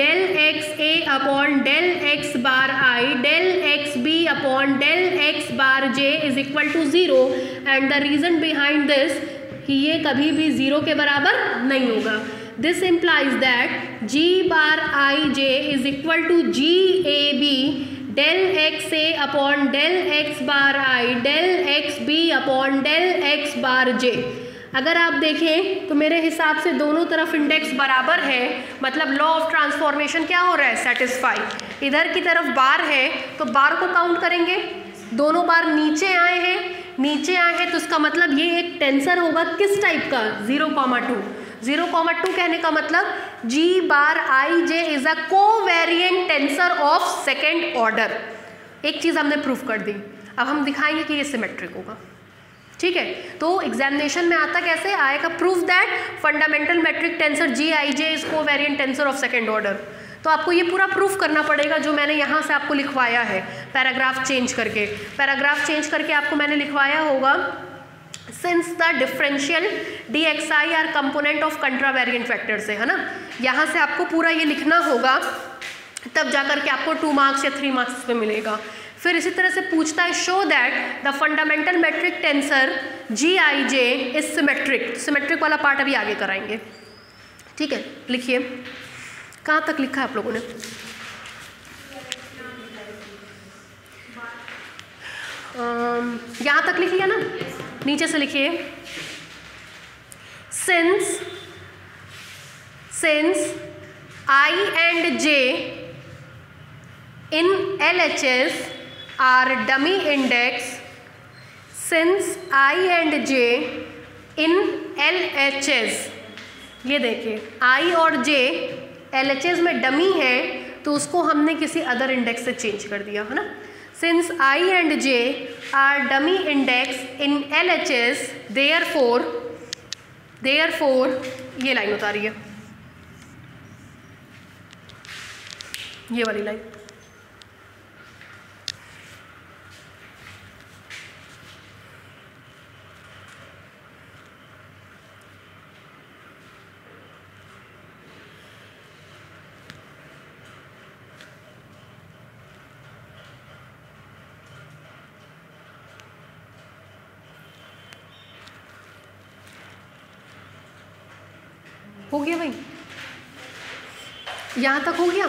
del x a upon del x bar i del x b upon del x bar j is equal to zero and the reason behind this कि ये कभी भी ज़ीरो के बराबर नहीं होगा this that g bar i j is equal to g a b del x a upon del x bar i del x b upon del x bar j अगर आप देखें तो मेरे हिसाब से दोनों तरफ इंडेक्स बराबर है मतलब लॉ ऑफ ट्रांसफॉर्मेशन क्या हो रहा है सेटिस्फाई इधर की तरफ बार है तो बार को काउंट करेंगे दोनों बार नीचे आए हैं नीचे आए हैं तो उसका मतलब ये एक टेंसर होगा किस टाइप का zero comma two zero comma two कहने का मतलब g bar I j is a covariant tensor of second order एक चीज़ हमने प्रूफ कर दी अब हम दिखाएंगे कि ये सिमेट्रिक होगा ठीक है तो एग्जामिनेशन में आता कैसे आएगा proof that fundamental metric tensor g i j is covariant tensor of second order तो आपको ये पूरा प्रूफ करना पड़ेगा जो मैंने यहाँ से आपको लिखवाया है पैराग्राफ चेंज करके पैराग्राफ चेंज करके आपको मैंने लिखवाया होगा since the differential d x i are component of contravariant factor से है ना यहाँ से आपको पूरा ये लिखना होगा तब जाकर के आपको टू मार्क्स या थ्री मार्क्स पे मिलेगा फिर इसी तरह से पूछता है show that the fundamental metric tensor g i j is symmetric symmetric वाला पार्ट अभी आगे कराएंगे ठीक है लिखिए कहाँ तक लिखा है आप लोगों ने यहाँ तक लिखिए लिया ना नीचे से लिखिए since since i and j in L H S are dummy index since i and j in L H S ये देखिए आई और जे एल एच एस में डमी है तो उसको हमने किसी अदर इंडेक्स से चेंज कर दिया है ना Since i and j are dummy index in LHS, therefore, therefore ये लाइन उतारी है ये वाली लाइन हो गया भाई यहां तक हो गया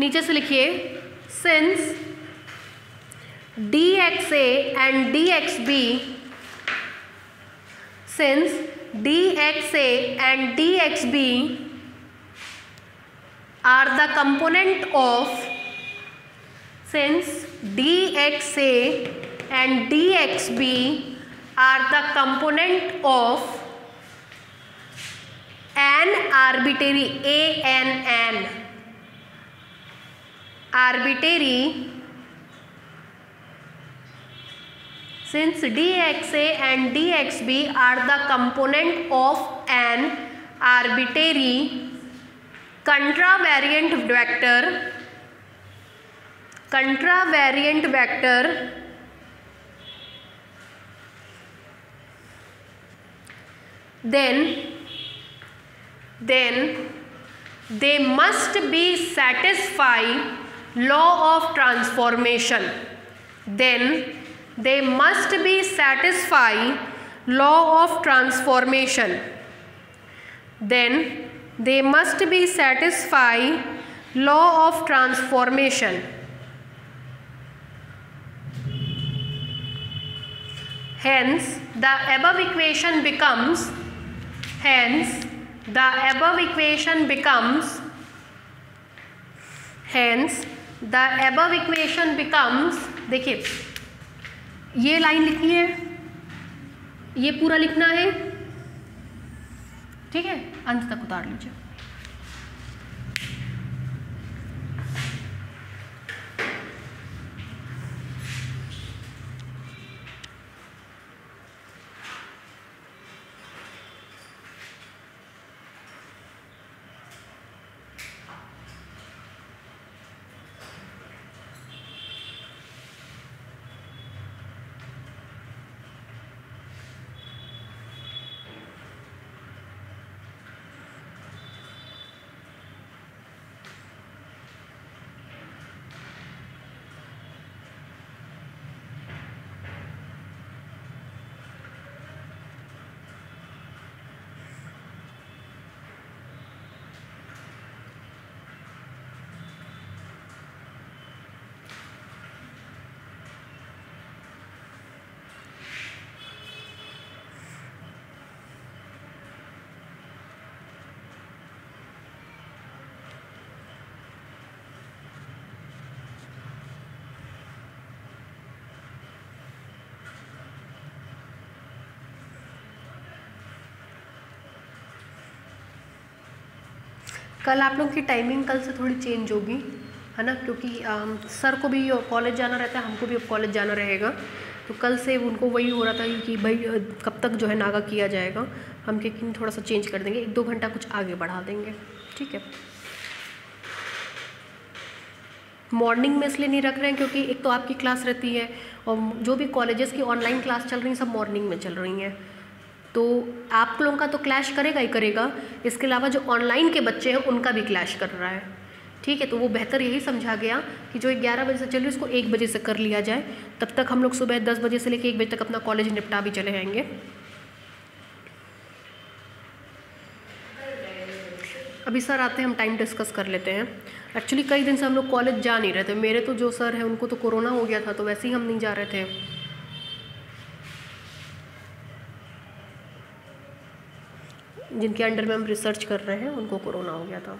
नीचे से लिखिए since D X A and D X B since D X A and D X B are the component of since D X A and D X B are the component of An arbitrary, A-N-N, arbitrary, since DXA and DXB are the component of an arbitrary contravariant vector, then then they must be satisfy law of transformation then they must be satisfy law of transformation then they must be satisfy law of transformation hence the above equation becomes hence the above equation becomes hence the above equation becomes देखिए ये लाइन लिखनी है ये पूरा लिखना है ठीक है अंत तक उतार लीजिए कल आप लोगों की टाइमिंग कल से थोड़ी चेंज होगी है ना क्योंकि आ, um, सर को भी कॉलेज जाना रहता है हमको भी अब कॉलेज जाना रहेगा तो कल से उनको वही हो रहा था कि भाई कब तक जो है नागा किया जाएगा हम क्योंकि थोड़ा सा चेंज कर देंगे एक दो घंटा कुछ आगे बढ़ा देंगे ठीक है मॉर्निंग में इसलिए नहीं रख रहे हैं क्योंकि एक तो आपकी क्लास रहती है और जो भी कॉलेजेस की ऑनलाइन क्लास चल रही हैं सब मॉर्निंग में चल रही हैं तो आप लोगों का तो क्लैश करेगा ही करेगा इसके अलावा जो ऑनलाइन के बच्चे हैं उनका भी क्लैश कर रहा है ठीक है तो वो बेहतर यही समझा गया कि जो ग्यारह बजे से चल रही उसको एक बजे से कर लिया जाए तब तक हम लोग सुबह दस बजे से लेकर एक बजे तक अपना कॉलेज निपटा भी चले जाएंगे अभी सर आते हैं हम टाइम डिस्कस कर लेते हैं एक्चुअली कई दिन से हम लोग कॉलेज जा नहीं रहे थे मेरे तो जो सर हैं उनको तो कोरोना हो गया था तो वैसे ही हम नहीं जा रहे थे जिनके अंडर में हम रिसर्च कर रहे हैं उनको कोरोना हो गया था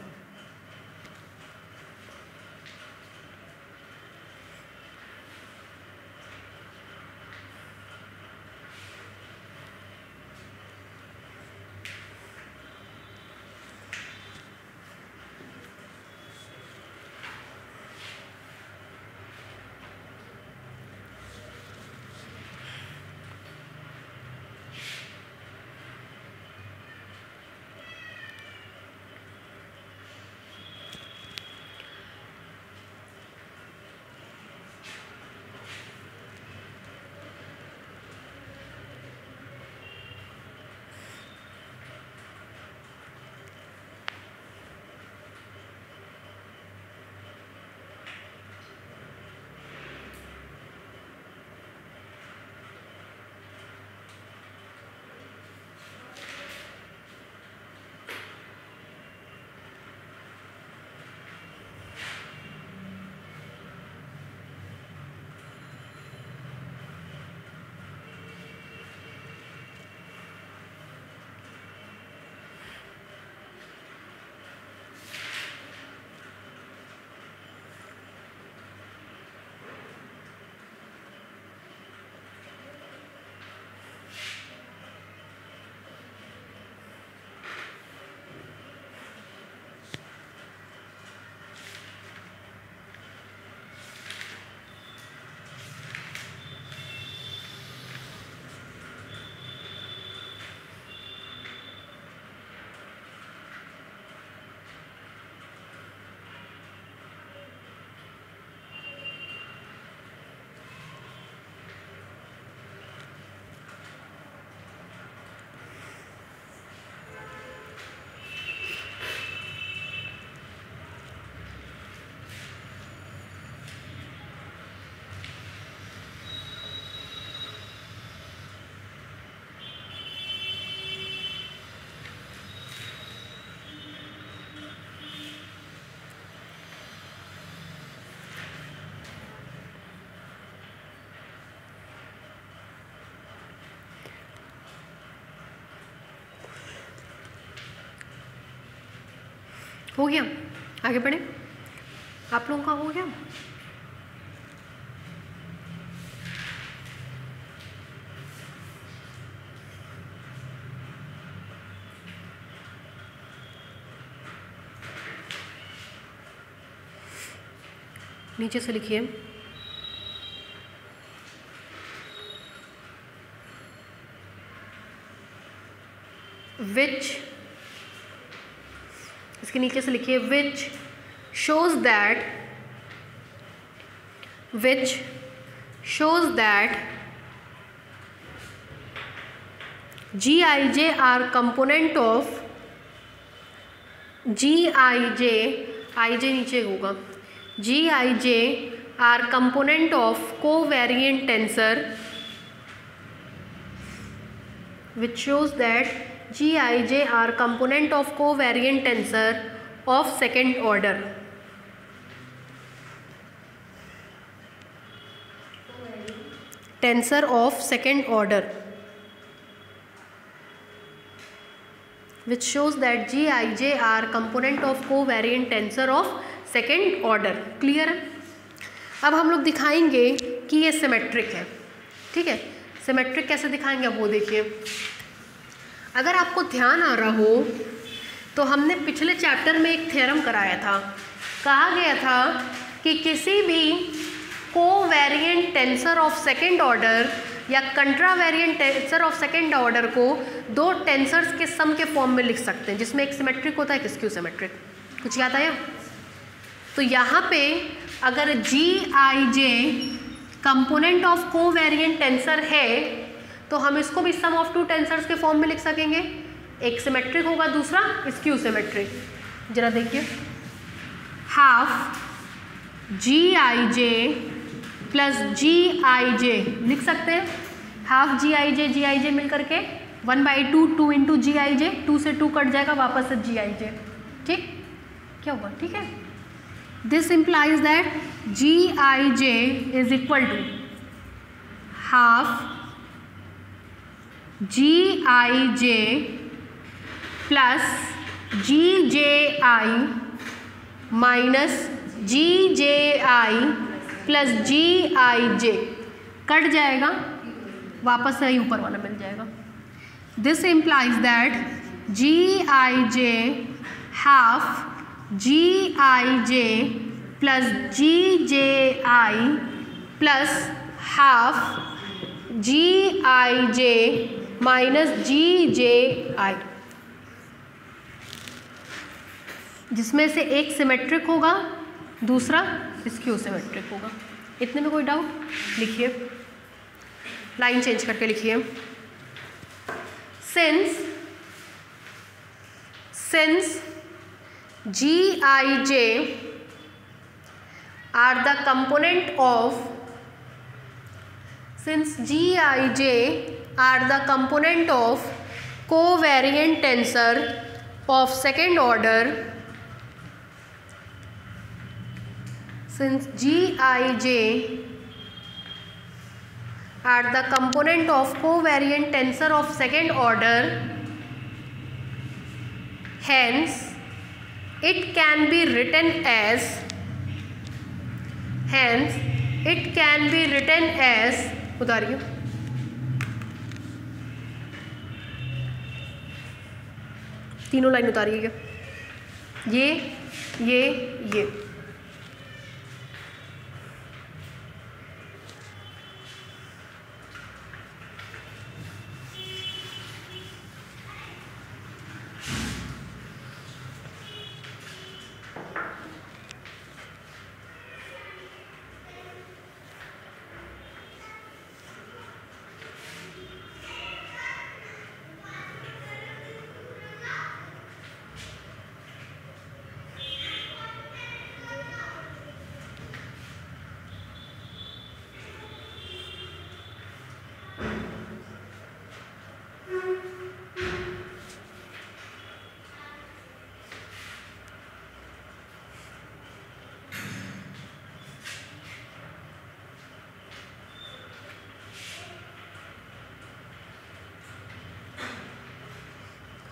हो गया आगे बढ़े आप लोगों का हो गया नीचे से लिखिए which इसके नीचे से लिखिए which shows that which shows that G I J R component of G I J I J नीचे होगा G I J R component of covariant tensor which shows that G I J R component of covariant tensor of second order tensor of second order which shows that G I J R component of covariant tensor of second order clear है अब हम लोग दिखाएंगे कि ये सिमेट्रिक है ठीक है सिमेट्रिक कैसे दिखाएंगे अब वो देखिए अगर आपको ध्यान आ रहा हो तो हमने पिछले चैप्टर में एक थ्योरम कराया था कहा गया था कि किसी भी variant tensor of second order या contravariant tensor of second order को दो टेंसर्स के सम के फॉर्म में लिख सकते हैं जिसमें एक सिमेट्रिक होता है एक स्क्यू सिमेट्रिक कुछ याद आया तो यहाँ पे अगर G I J component of covariant tensor है तो हम इसको भी सम ऑफ टू टेंसर्स के फॉर्म में लिख सकेंगे एक सिमेट्रिक होगा दूसरा स्क्यू सिमेट्रिक जरा देखिए हाफ जी आई जे प्लस जी आई जे लिख सकते हैं हाफ जी आई जे जी आई जे मिल करके one by two two into G I J two से टू कट जाएगा वापस से जी आई जे ठीक क्या हुआ ठीक है this implies that G I J is equal to half G I J plus G J I minus G J I plus G I J cut जाएगा वापस सही ऊपर वाला मिल जाएगा this implies that G I J half G I J plus G J I plus half G I J minus G J I जिसमें से एक सिमेट्रिक होगा दूसरा स्क्यू सिमेट्रिक होगा इतने में कोई डाउट लिखिए लाइन चेंज करके लिखिए since since G I J are the component of since G I J are the component of covariant tensor of second order since Gij are the component of covariant tensor of second order hence it can be written as hence it can be written as उतारिए तीनों लाइन उतारिएगा ये ये ये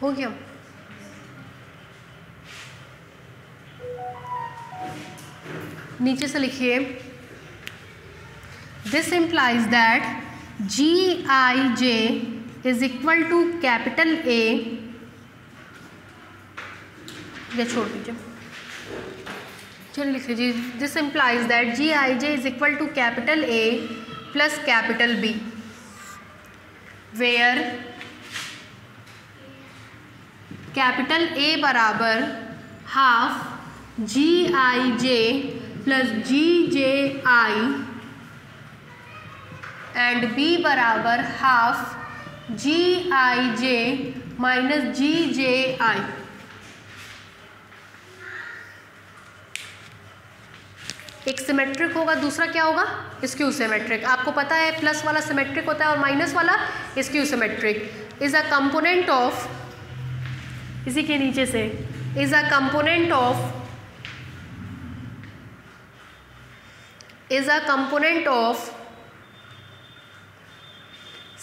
हो गया नीचे से लिखिए this implies that ji I J is equal to capital A छोड़ दीजिए चलिए लिख लीजिए this implies that ji I J is equal to capital A plus capital B where capital A बराबर half ji I J plus ji J I and B बराबर हाफ जी आई जे माइनस जी जे आई एक सिमेट्रिक होगा दूसरा क्या होगा स्क्यू सिमेट्रिक आपको पता है प्लस वाला सिमेट्रिक होता है और माइनस वाला skew symmetric is a component of इसी के नीचे से is a component of is a component of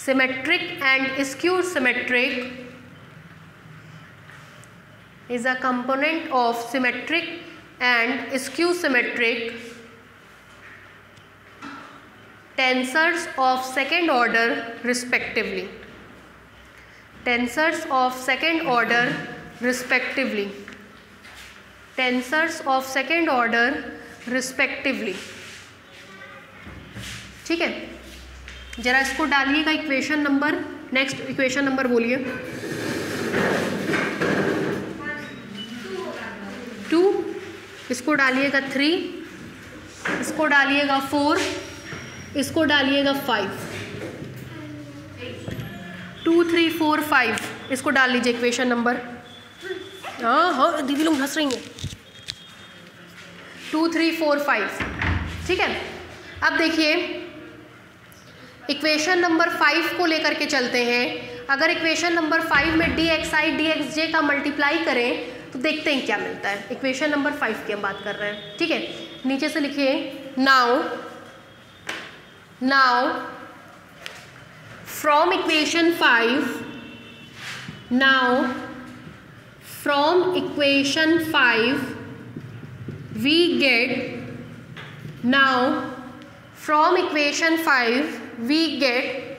symmetric and skew symmetric is a component of symmetric and skew symmetric tensors of second order respectively tensors of second order respectively tensors of second order respectively ठीक है जरा इसको डालिएगा equation number next equation number बोलिए टू इसको डालिएगा थ्री इसको डालिएगा फोर इसको डालिएगा five two three four five इसको डाल लीजिए इक्वेशन नंबर हाँ हाँ दीदी लोग हंस रही हैं टू थ्री फोर फाइव ठीक है अब देखिए इक्वेशन नंबर फाइव को लेकर के चलते हैं अगर इक्वेशन नंबर फाइव में D X I D X J का मल्टीप्लाई करें तो देखते हैं क्या मिलता है इक्वेशन नंबर फाइव की हम बात कर रहे हैं ठीक है नीचे से लिखिए now now from equation five now from equation five we get now from equation five we get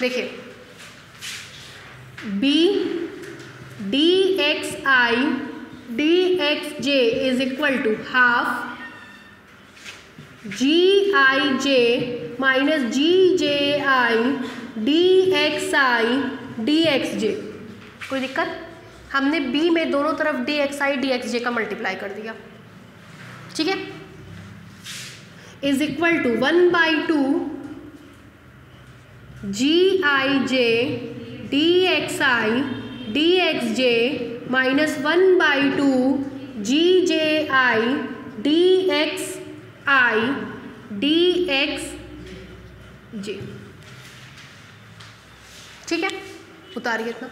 देखिए b d x i d x j ji I J minus ji J I D x I D x J कोई दिक्कत हमने बी में दोनों तरफ D x I D x J का मल्टीप्लाई कर दिया ठीक है is equal to one by two ji I J D x I D x J minus one by two ji J I D x I D x J ठीक है उतारिए इतना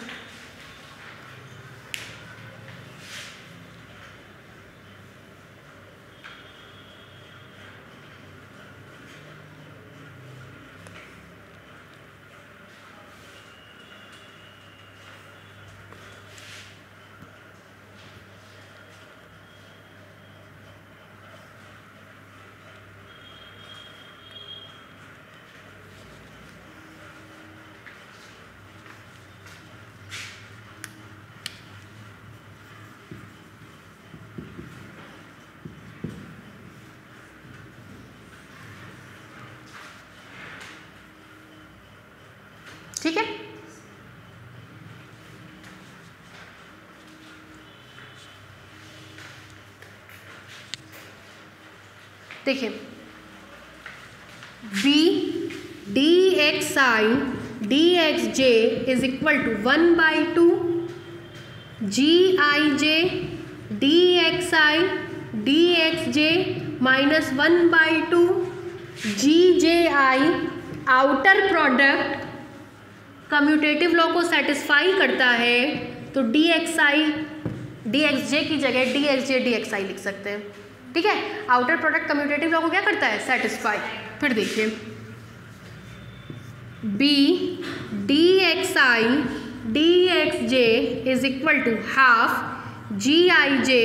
ठीक है देखिए B D X I D X J is equal to one by two G I J D X I D X J minus one by two G J I outer product commutative law को सेटिस्फाई करता है तो D X I D X J की जगह D X J D X I लिख सकते हैं ठीक है आउटर प्रोडक्ट कम्यूटेटिव लॉ को क्या करता है सेटिस्फाई फिर देखिए B D X I D X J is equal to half G I J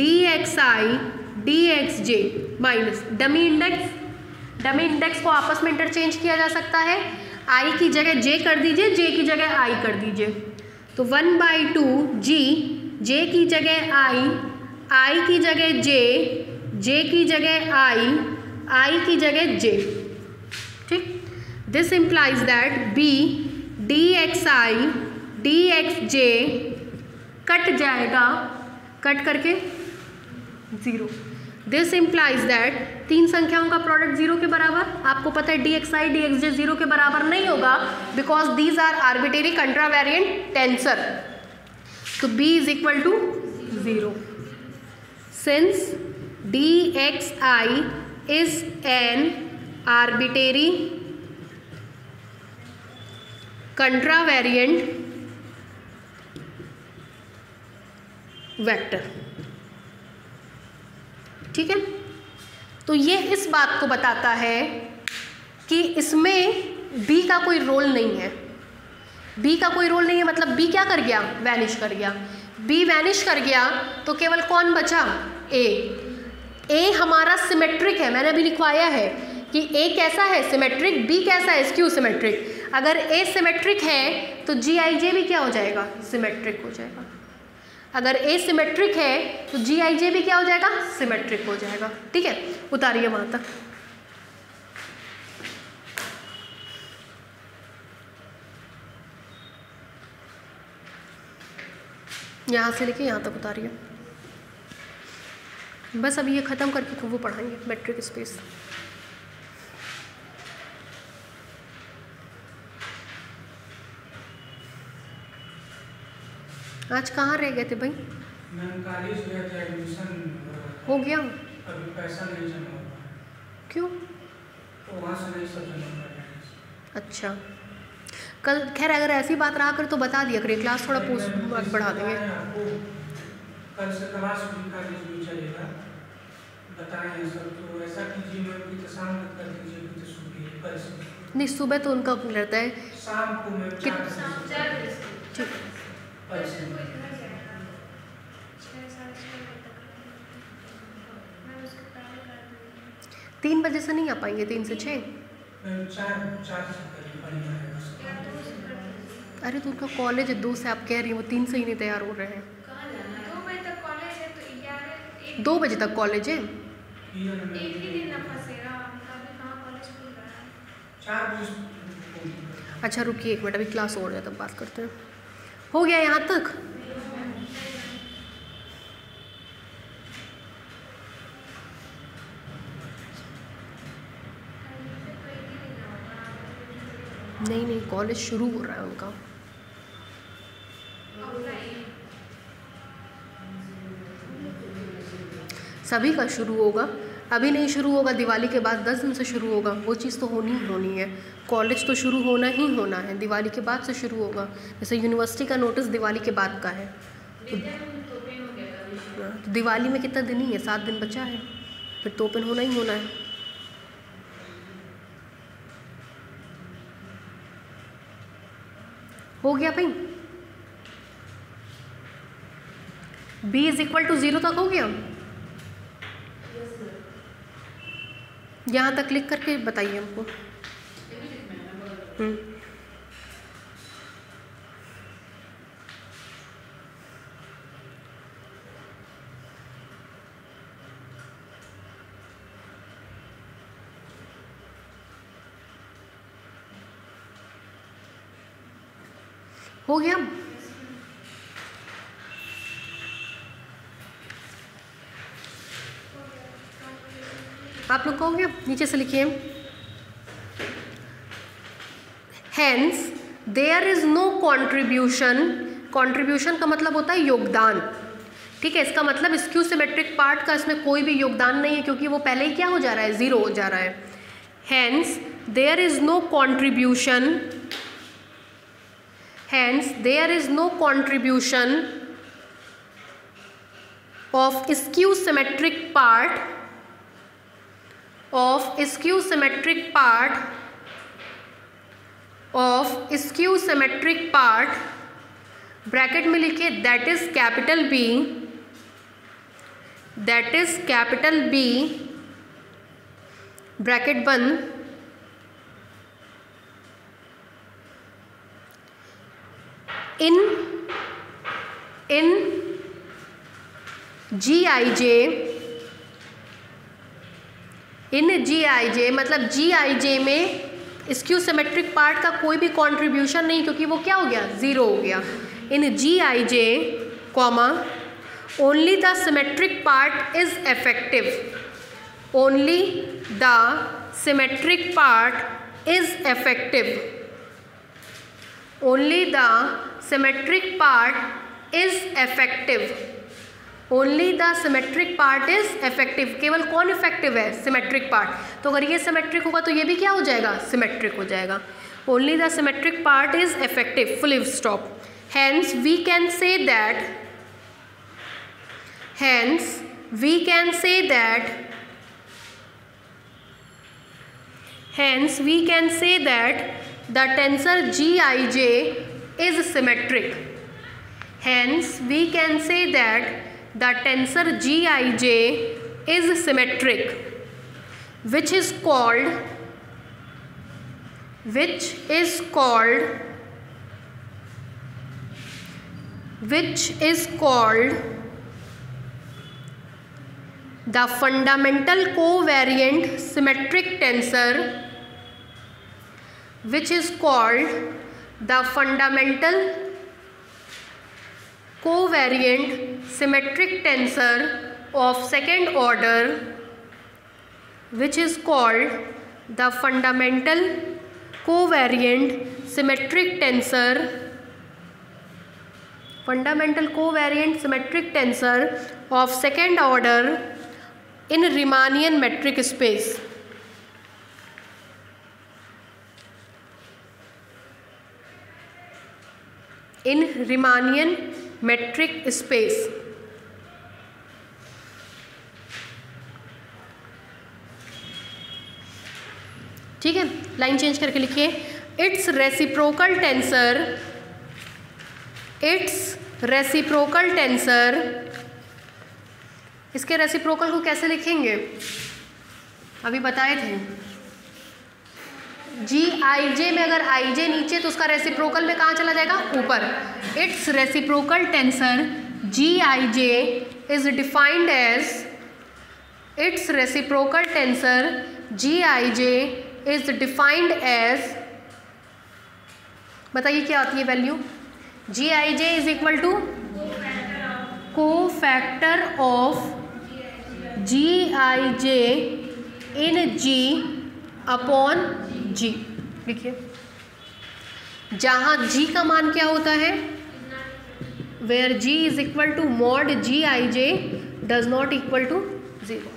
D X I D X J minus dummy index dummy index को आपस में इंटरचेंज किया जा सकता है आई की जगह जे कर दीजिए जे की जगह आई कर दीजिए तो one by two G J की जगह आई आई की जगह जे जे की जगह आई आई की जगह जे ठीक this implies that B D X I D X J cut जाएगा कट करके ज़ीरो दिस इम्प्लाइज दैट तीन संख्याओं का प्रोडक्ट जीरो के बराबर आपको पता है D X I D X J zero के बराबर नहीं होगा because these are arbitrary contravariant tensor तो B is equal to zero since D X I is an arbitrary contravariant vector ठीक है तो ये इस बात को बताता है कि इसमें बी का कोई रोल नहीं है बी का कोई रोल नहीं है मतलब बी क्या कर गया वैनिश कर गया बी वैनिश कर गया तो केवल कौन बचा ए ए हमारा सिमेट्रिक है मैंने अभी लिखवाया है कि ए कैसा है सिमेट्रिक बी कैसा है स्क्यू सिमेट्रिक अगर ए सिमेट्रिक है तो जी आई जे भी क्या हो जाएगा सिमेट्रिक हो जाएगा अगर ए सिमेट्रिक है तो जी आई जे भी क्या हो जाएगा सिमेट्रिक हो जाएगा ठीक है उतारिए वहां तक यहां से लेके यहां तक उतारिए बस अब ये ख़त्म करके वो पढ़ाएंगे मेट्रिक स्पेस आज कहाँ रह गए थे भाई एडमिशन हो गया अभी पैसा नहीं जमा क्यों तो से नहीं सब अच्छा कल खैर अगर ऐसी बात रहा कर तो बता दिया करिए क्लास थोड़ा पोस्ट बढ़ा देंगे कल से क्लास भी चलेगा बताएं तो ऐसा कीजिए तो कर दीजिए तो सुबह कल से नहीं सुबह तो उनका रहता है शाम को कितना ठीक तीन बजे से नहीं आ पाएंगे तीन से छः अरे तो उनका कॉलेज है दो से आप कह रही हो तीन से ही नहीं तैयार हो रहे हैं दो बजे तक कॉलेज है अच्छा रुकिए एक मिनट अभी क्लास हो रहा है तब बात करते हैं हो गया यहाँ तक नहीं नहीं कॉलेज शुरू हो रहा है उनका सभी का शुरू होगा अभी नहीं शुरू होगा दिवाली के बाद दस दिन से शुरू होगा वो चीज़ तो होनी ही होनी है कॉलेज तो शुरू होना ही होना है दिवाली के बाद से शुरू होगा जैसे यूनिवर्सिटी का नोटिस दिवाली के बाद का है तो दिवाली में कितना दिन ही है सात दिन बचा है फिर तो ओपन होना ही होना है हो गया भाई B is equal to zero तक हो गया यहाँ तक क्लिक करके बताइए हमको हम्म। हो गया आप लोग कहोगे नीचे से लिखिए hence there is no contribution contribution का मतलब होता है योगदान ठीक है इसका मतलब स्क्यू सिमेट्रिक पार्ट का इसमें कोई भी योगदान नहीं है क्योंकि वो पहले ही क्या हो जा रहा है ज़ीरो हो जा रहा है hence there is no contribution hence there is no contribution of skew symmetric part of skew symmetric part of skew symmetric part bracket में लिखिए that is capital B that is capital B bracket बंद in in G I J in G आई जे मतलब जी आई जे में स्क्यू सिमेट्रिक पार्ट का कोई भी कंट्रीब्यूशन नहीं क्योंकि वो क्या हो गया ज़ीरो हो गया in G I J comma only the symmetric part is effective only the symmetric part is effective only the symmetric part is effective only the symmetric part is effective केवल कौन इफेक्टिव है सिमेट्रिक पार्ट तो अगर ये सिमेट्रिक होगा तो ये भी क्या हो जाएगा सिमेट्रिक हो जाएगा only the symmetric part is effective full stop hence we can say that hence we can say that hence we can say that the tensor G I J is symmetric hence we can say that the tensor Gij is symmetric which is called which is called which is called the fundamental covariant symmetric tensor which is called the fundamental covariant symmetric tensor of second order which is called the fundamental covariant symmetric tensor fundamental covariant symmetric tensor of second order in Riemannian metric space. In Riemannian metric space ठीक है लाइन चेंज करके लिखिए its reciprocal tensor its reciprocal tensor इसके रेसिप्रोकल को कैसे लिखेंगे अभी बताए थे जी आई जे में अगर आई जे नीचे तो उसका रेसिप्रोकल में कहाँ चला जाएगा ऊपर its reciprocal tensor G I J is defined as its reciprocal tensor G I J is defined as बताइए क्या होती है value G I J is equal to cofactor of G I J in G upon G लिखिए जहां जी का मान क्या होता है where G is equal to mod G I J does not equal to zero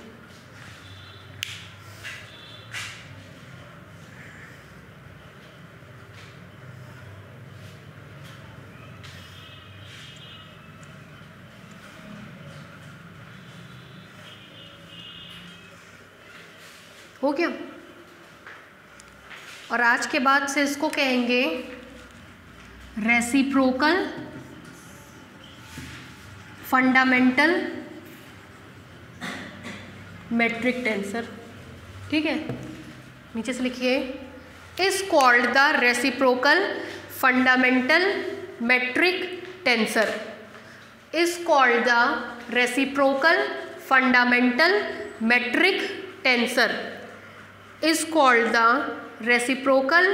हो क्या और आज के बाद से इसको कहेंगे रेसिप्रोकल फंडामेंटल मैट्रिक टेंसर ठीक है नीचे से लिखिए is called the reciprocal fundamental metric tensor is called the reciprocal fundamental metric tensor is called the reciprocal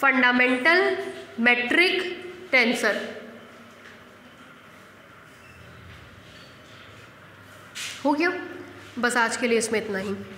fundamental metric tensor हो गया बस आज के लिए इसमें इतना ही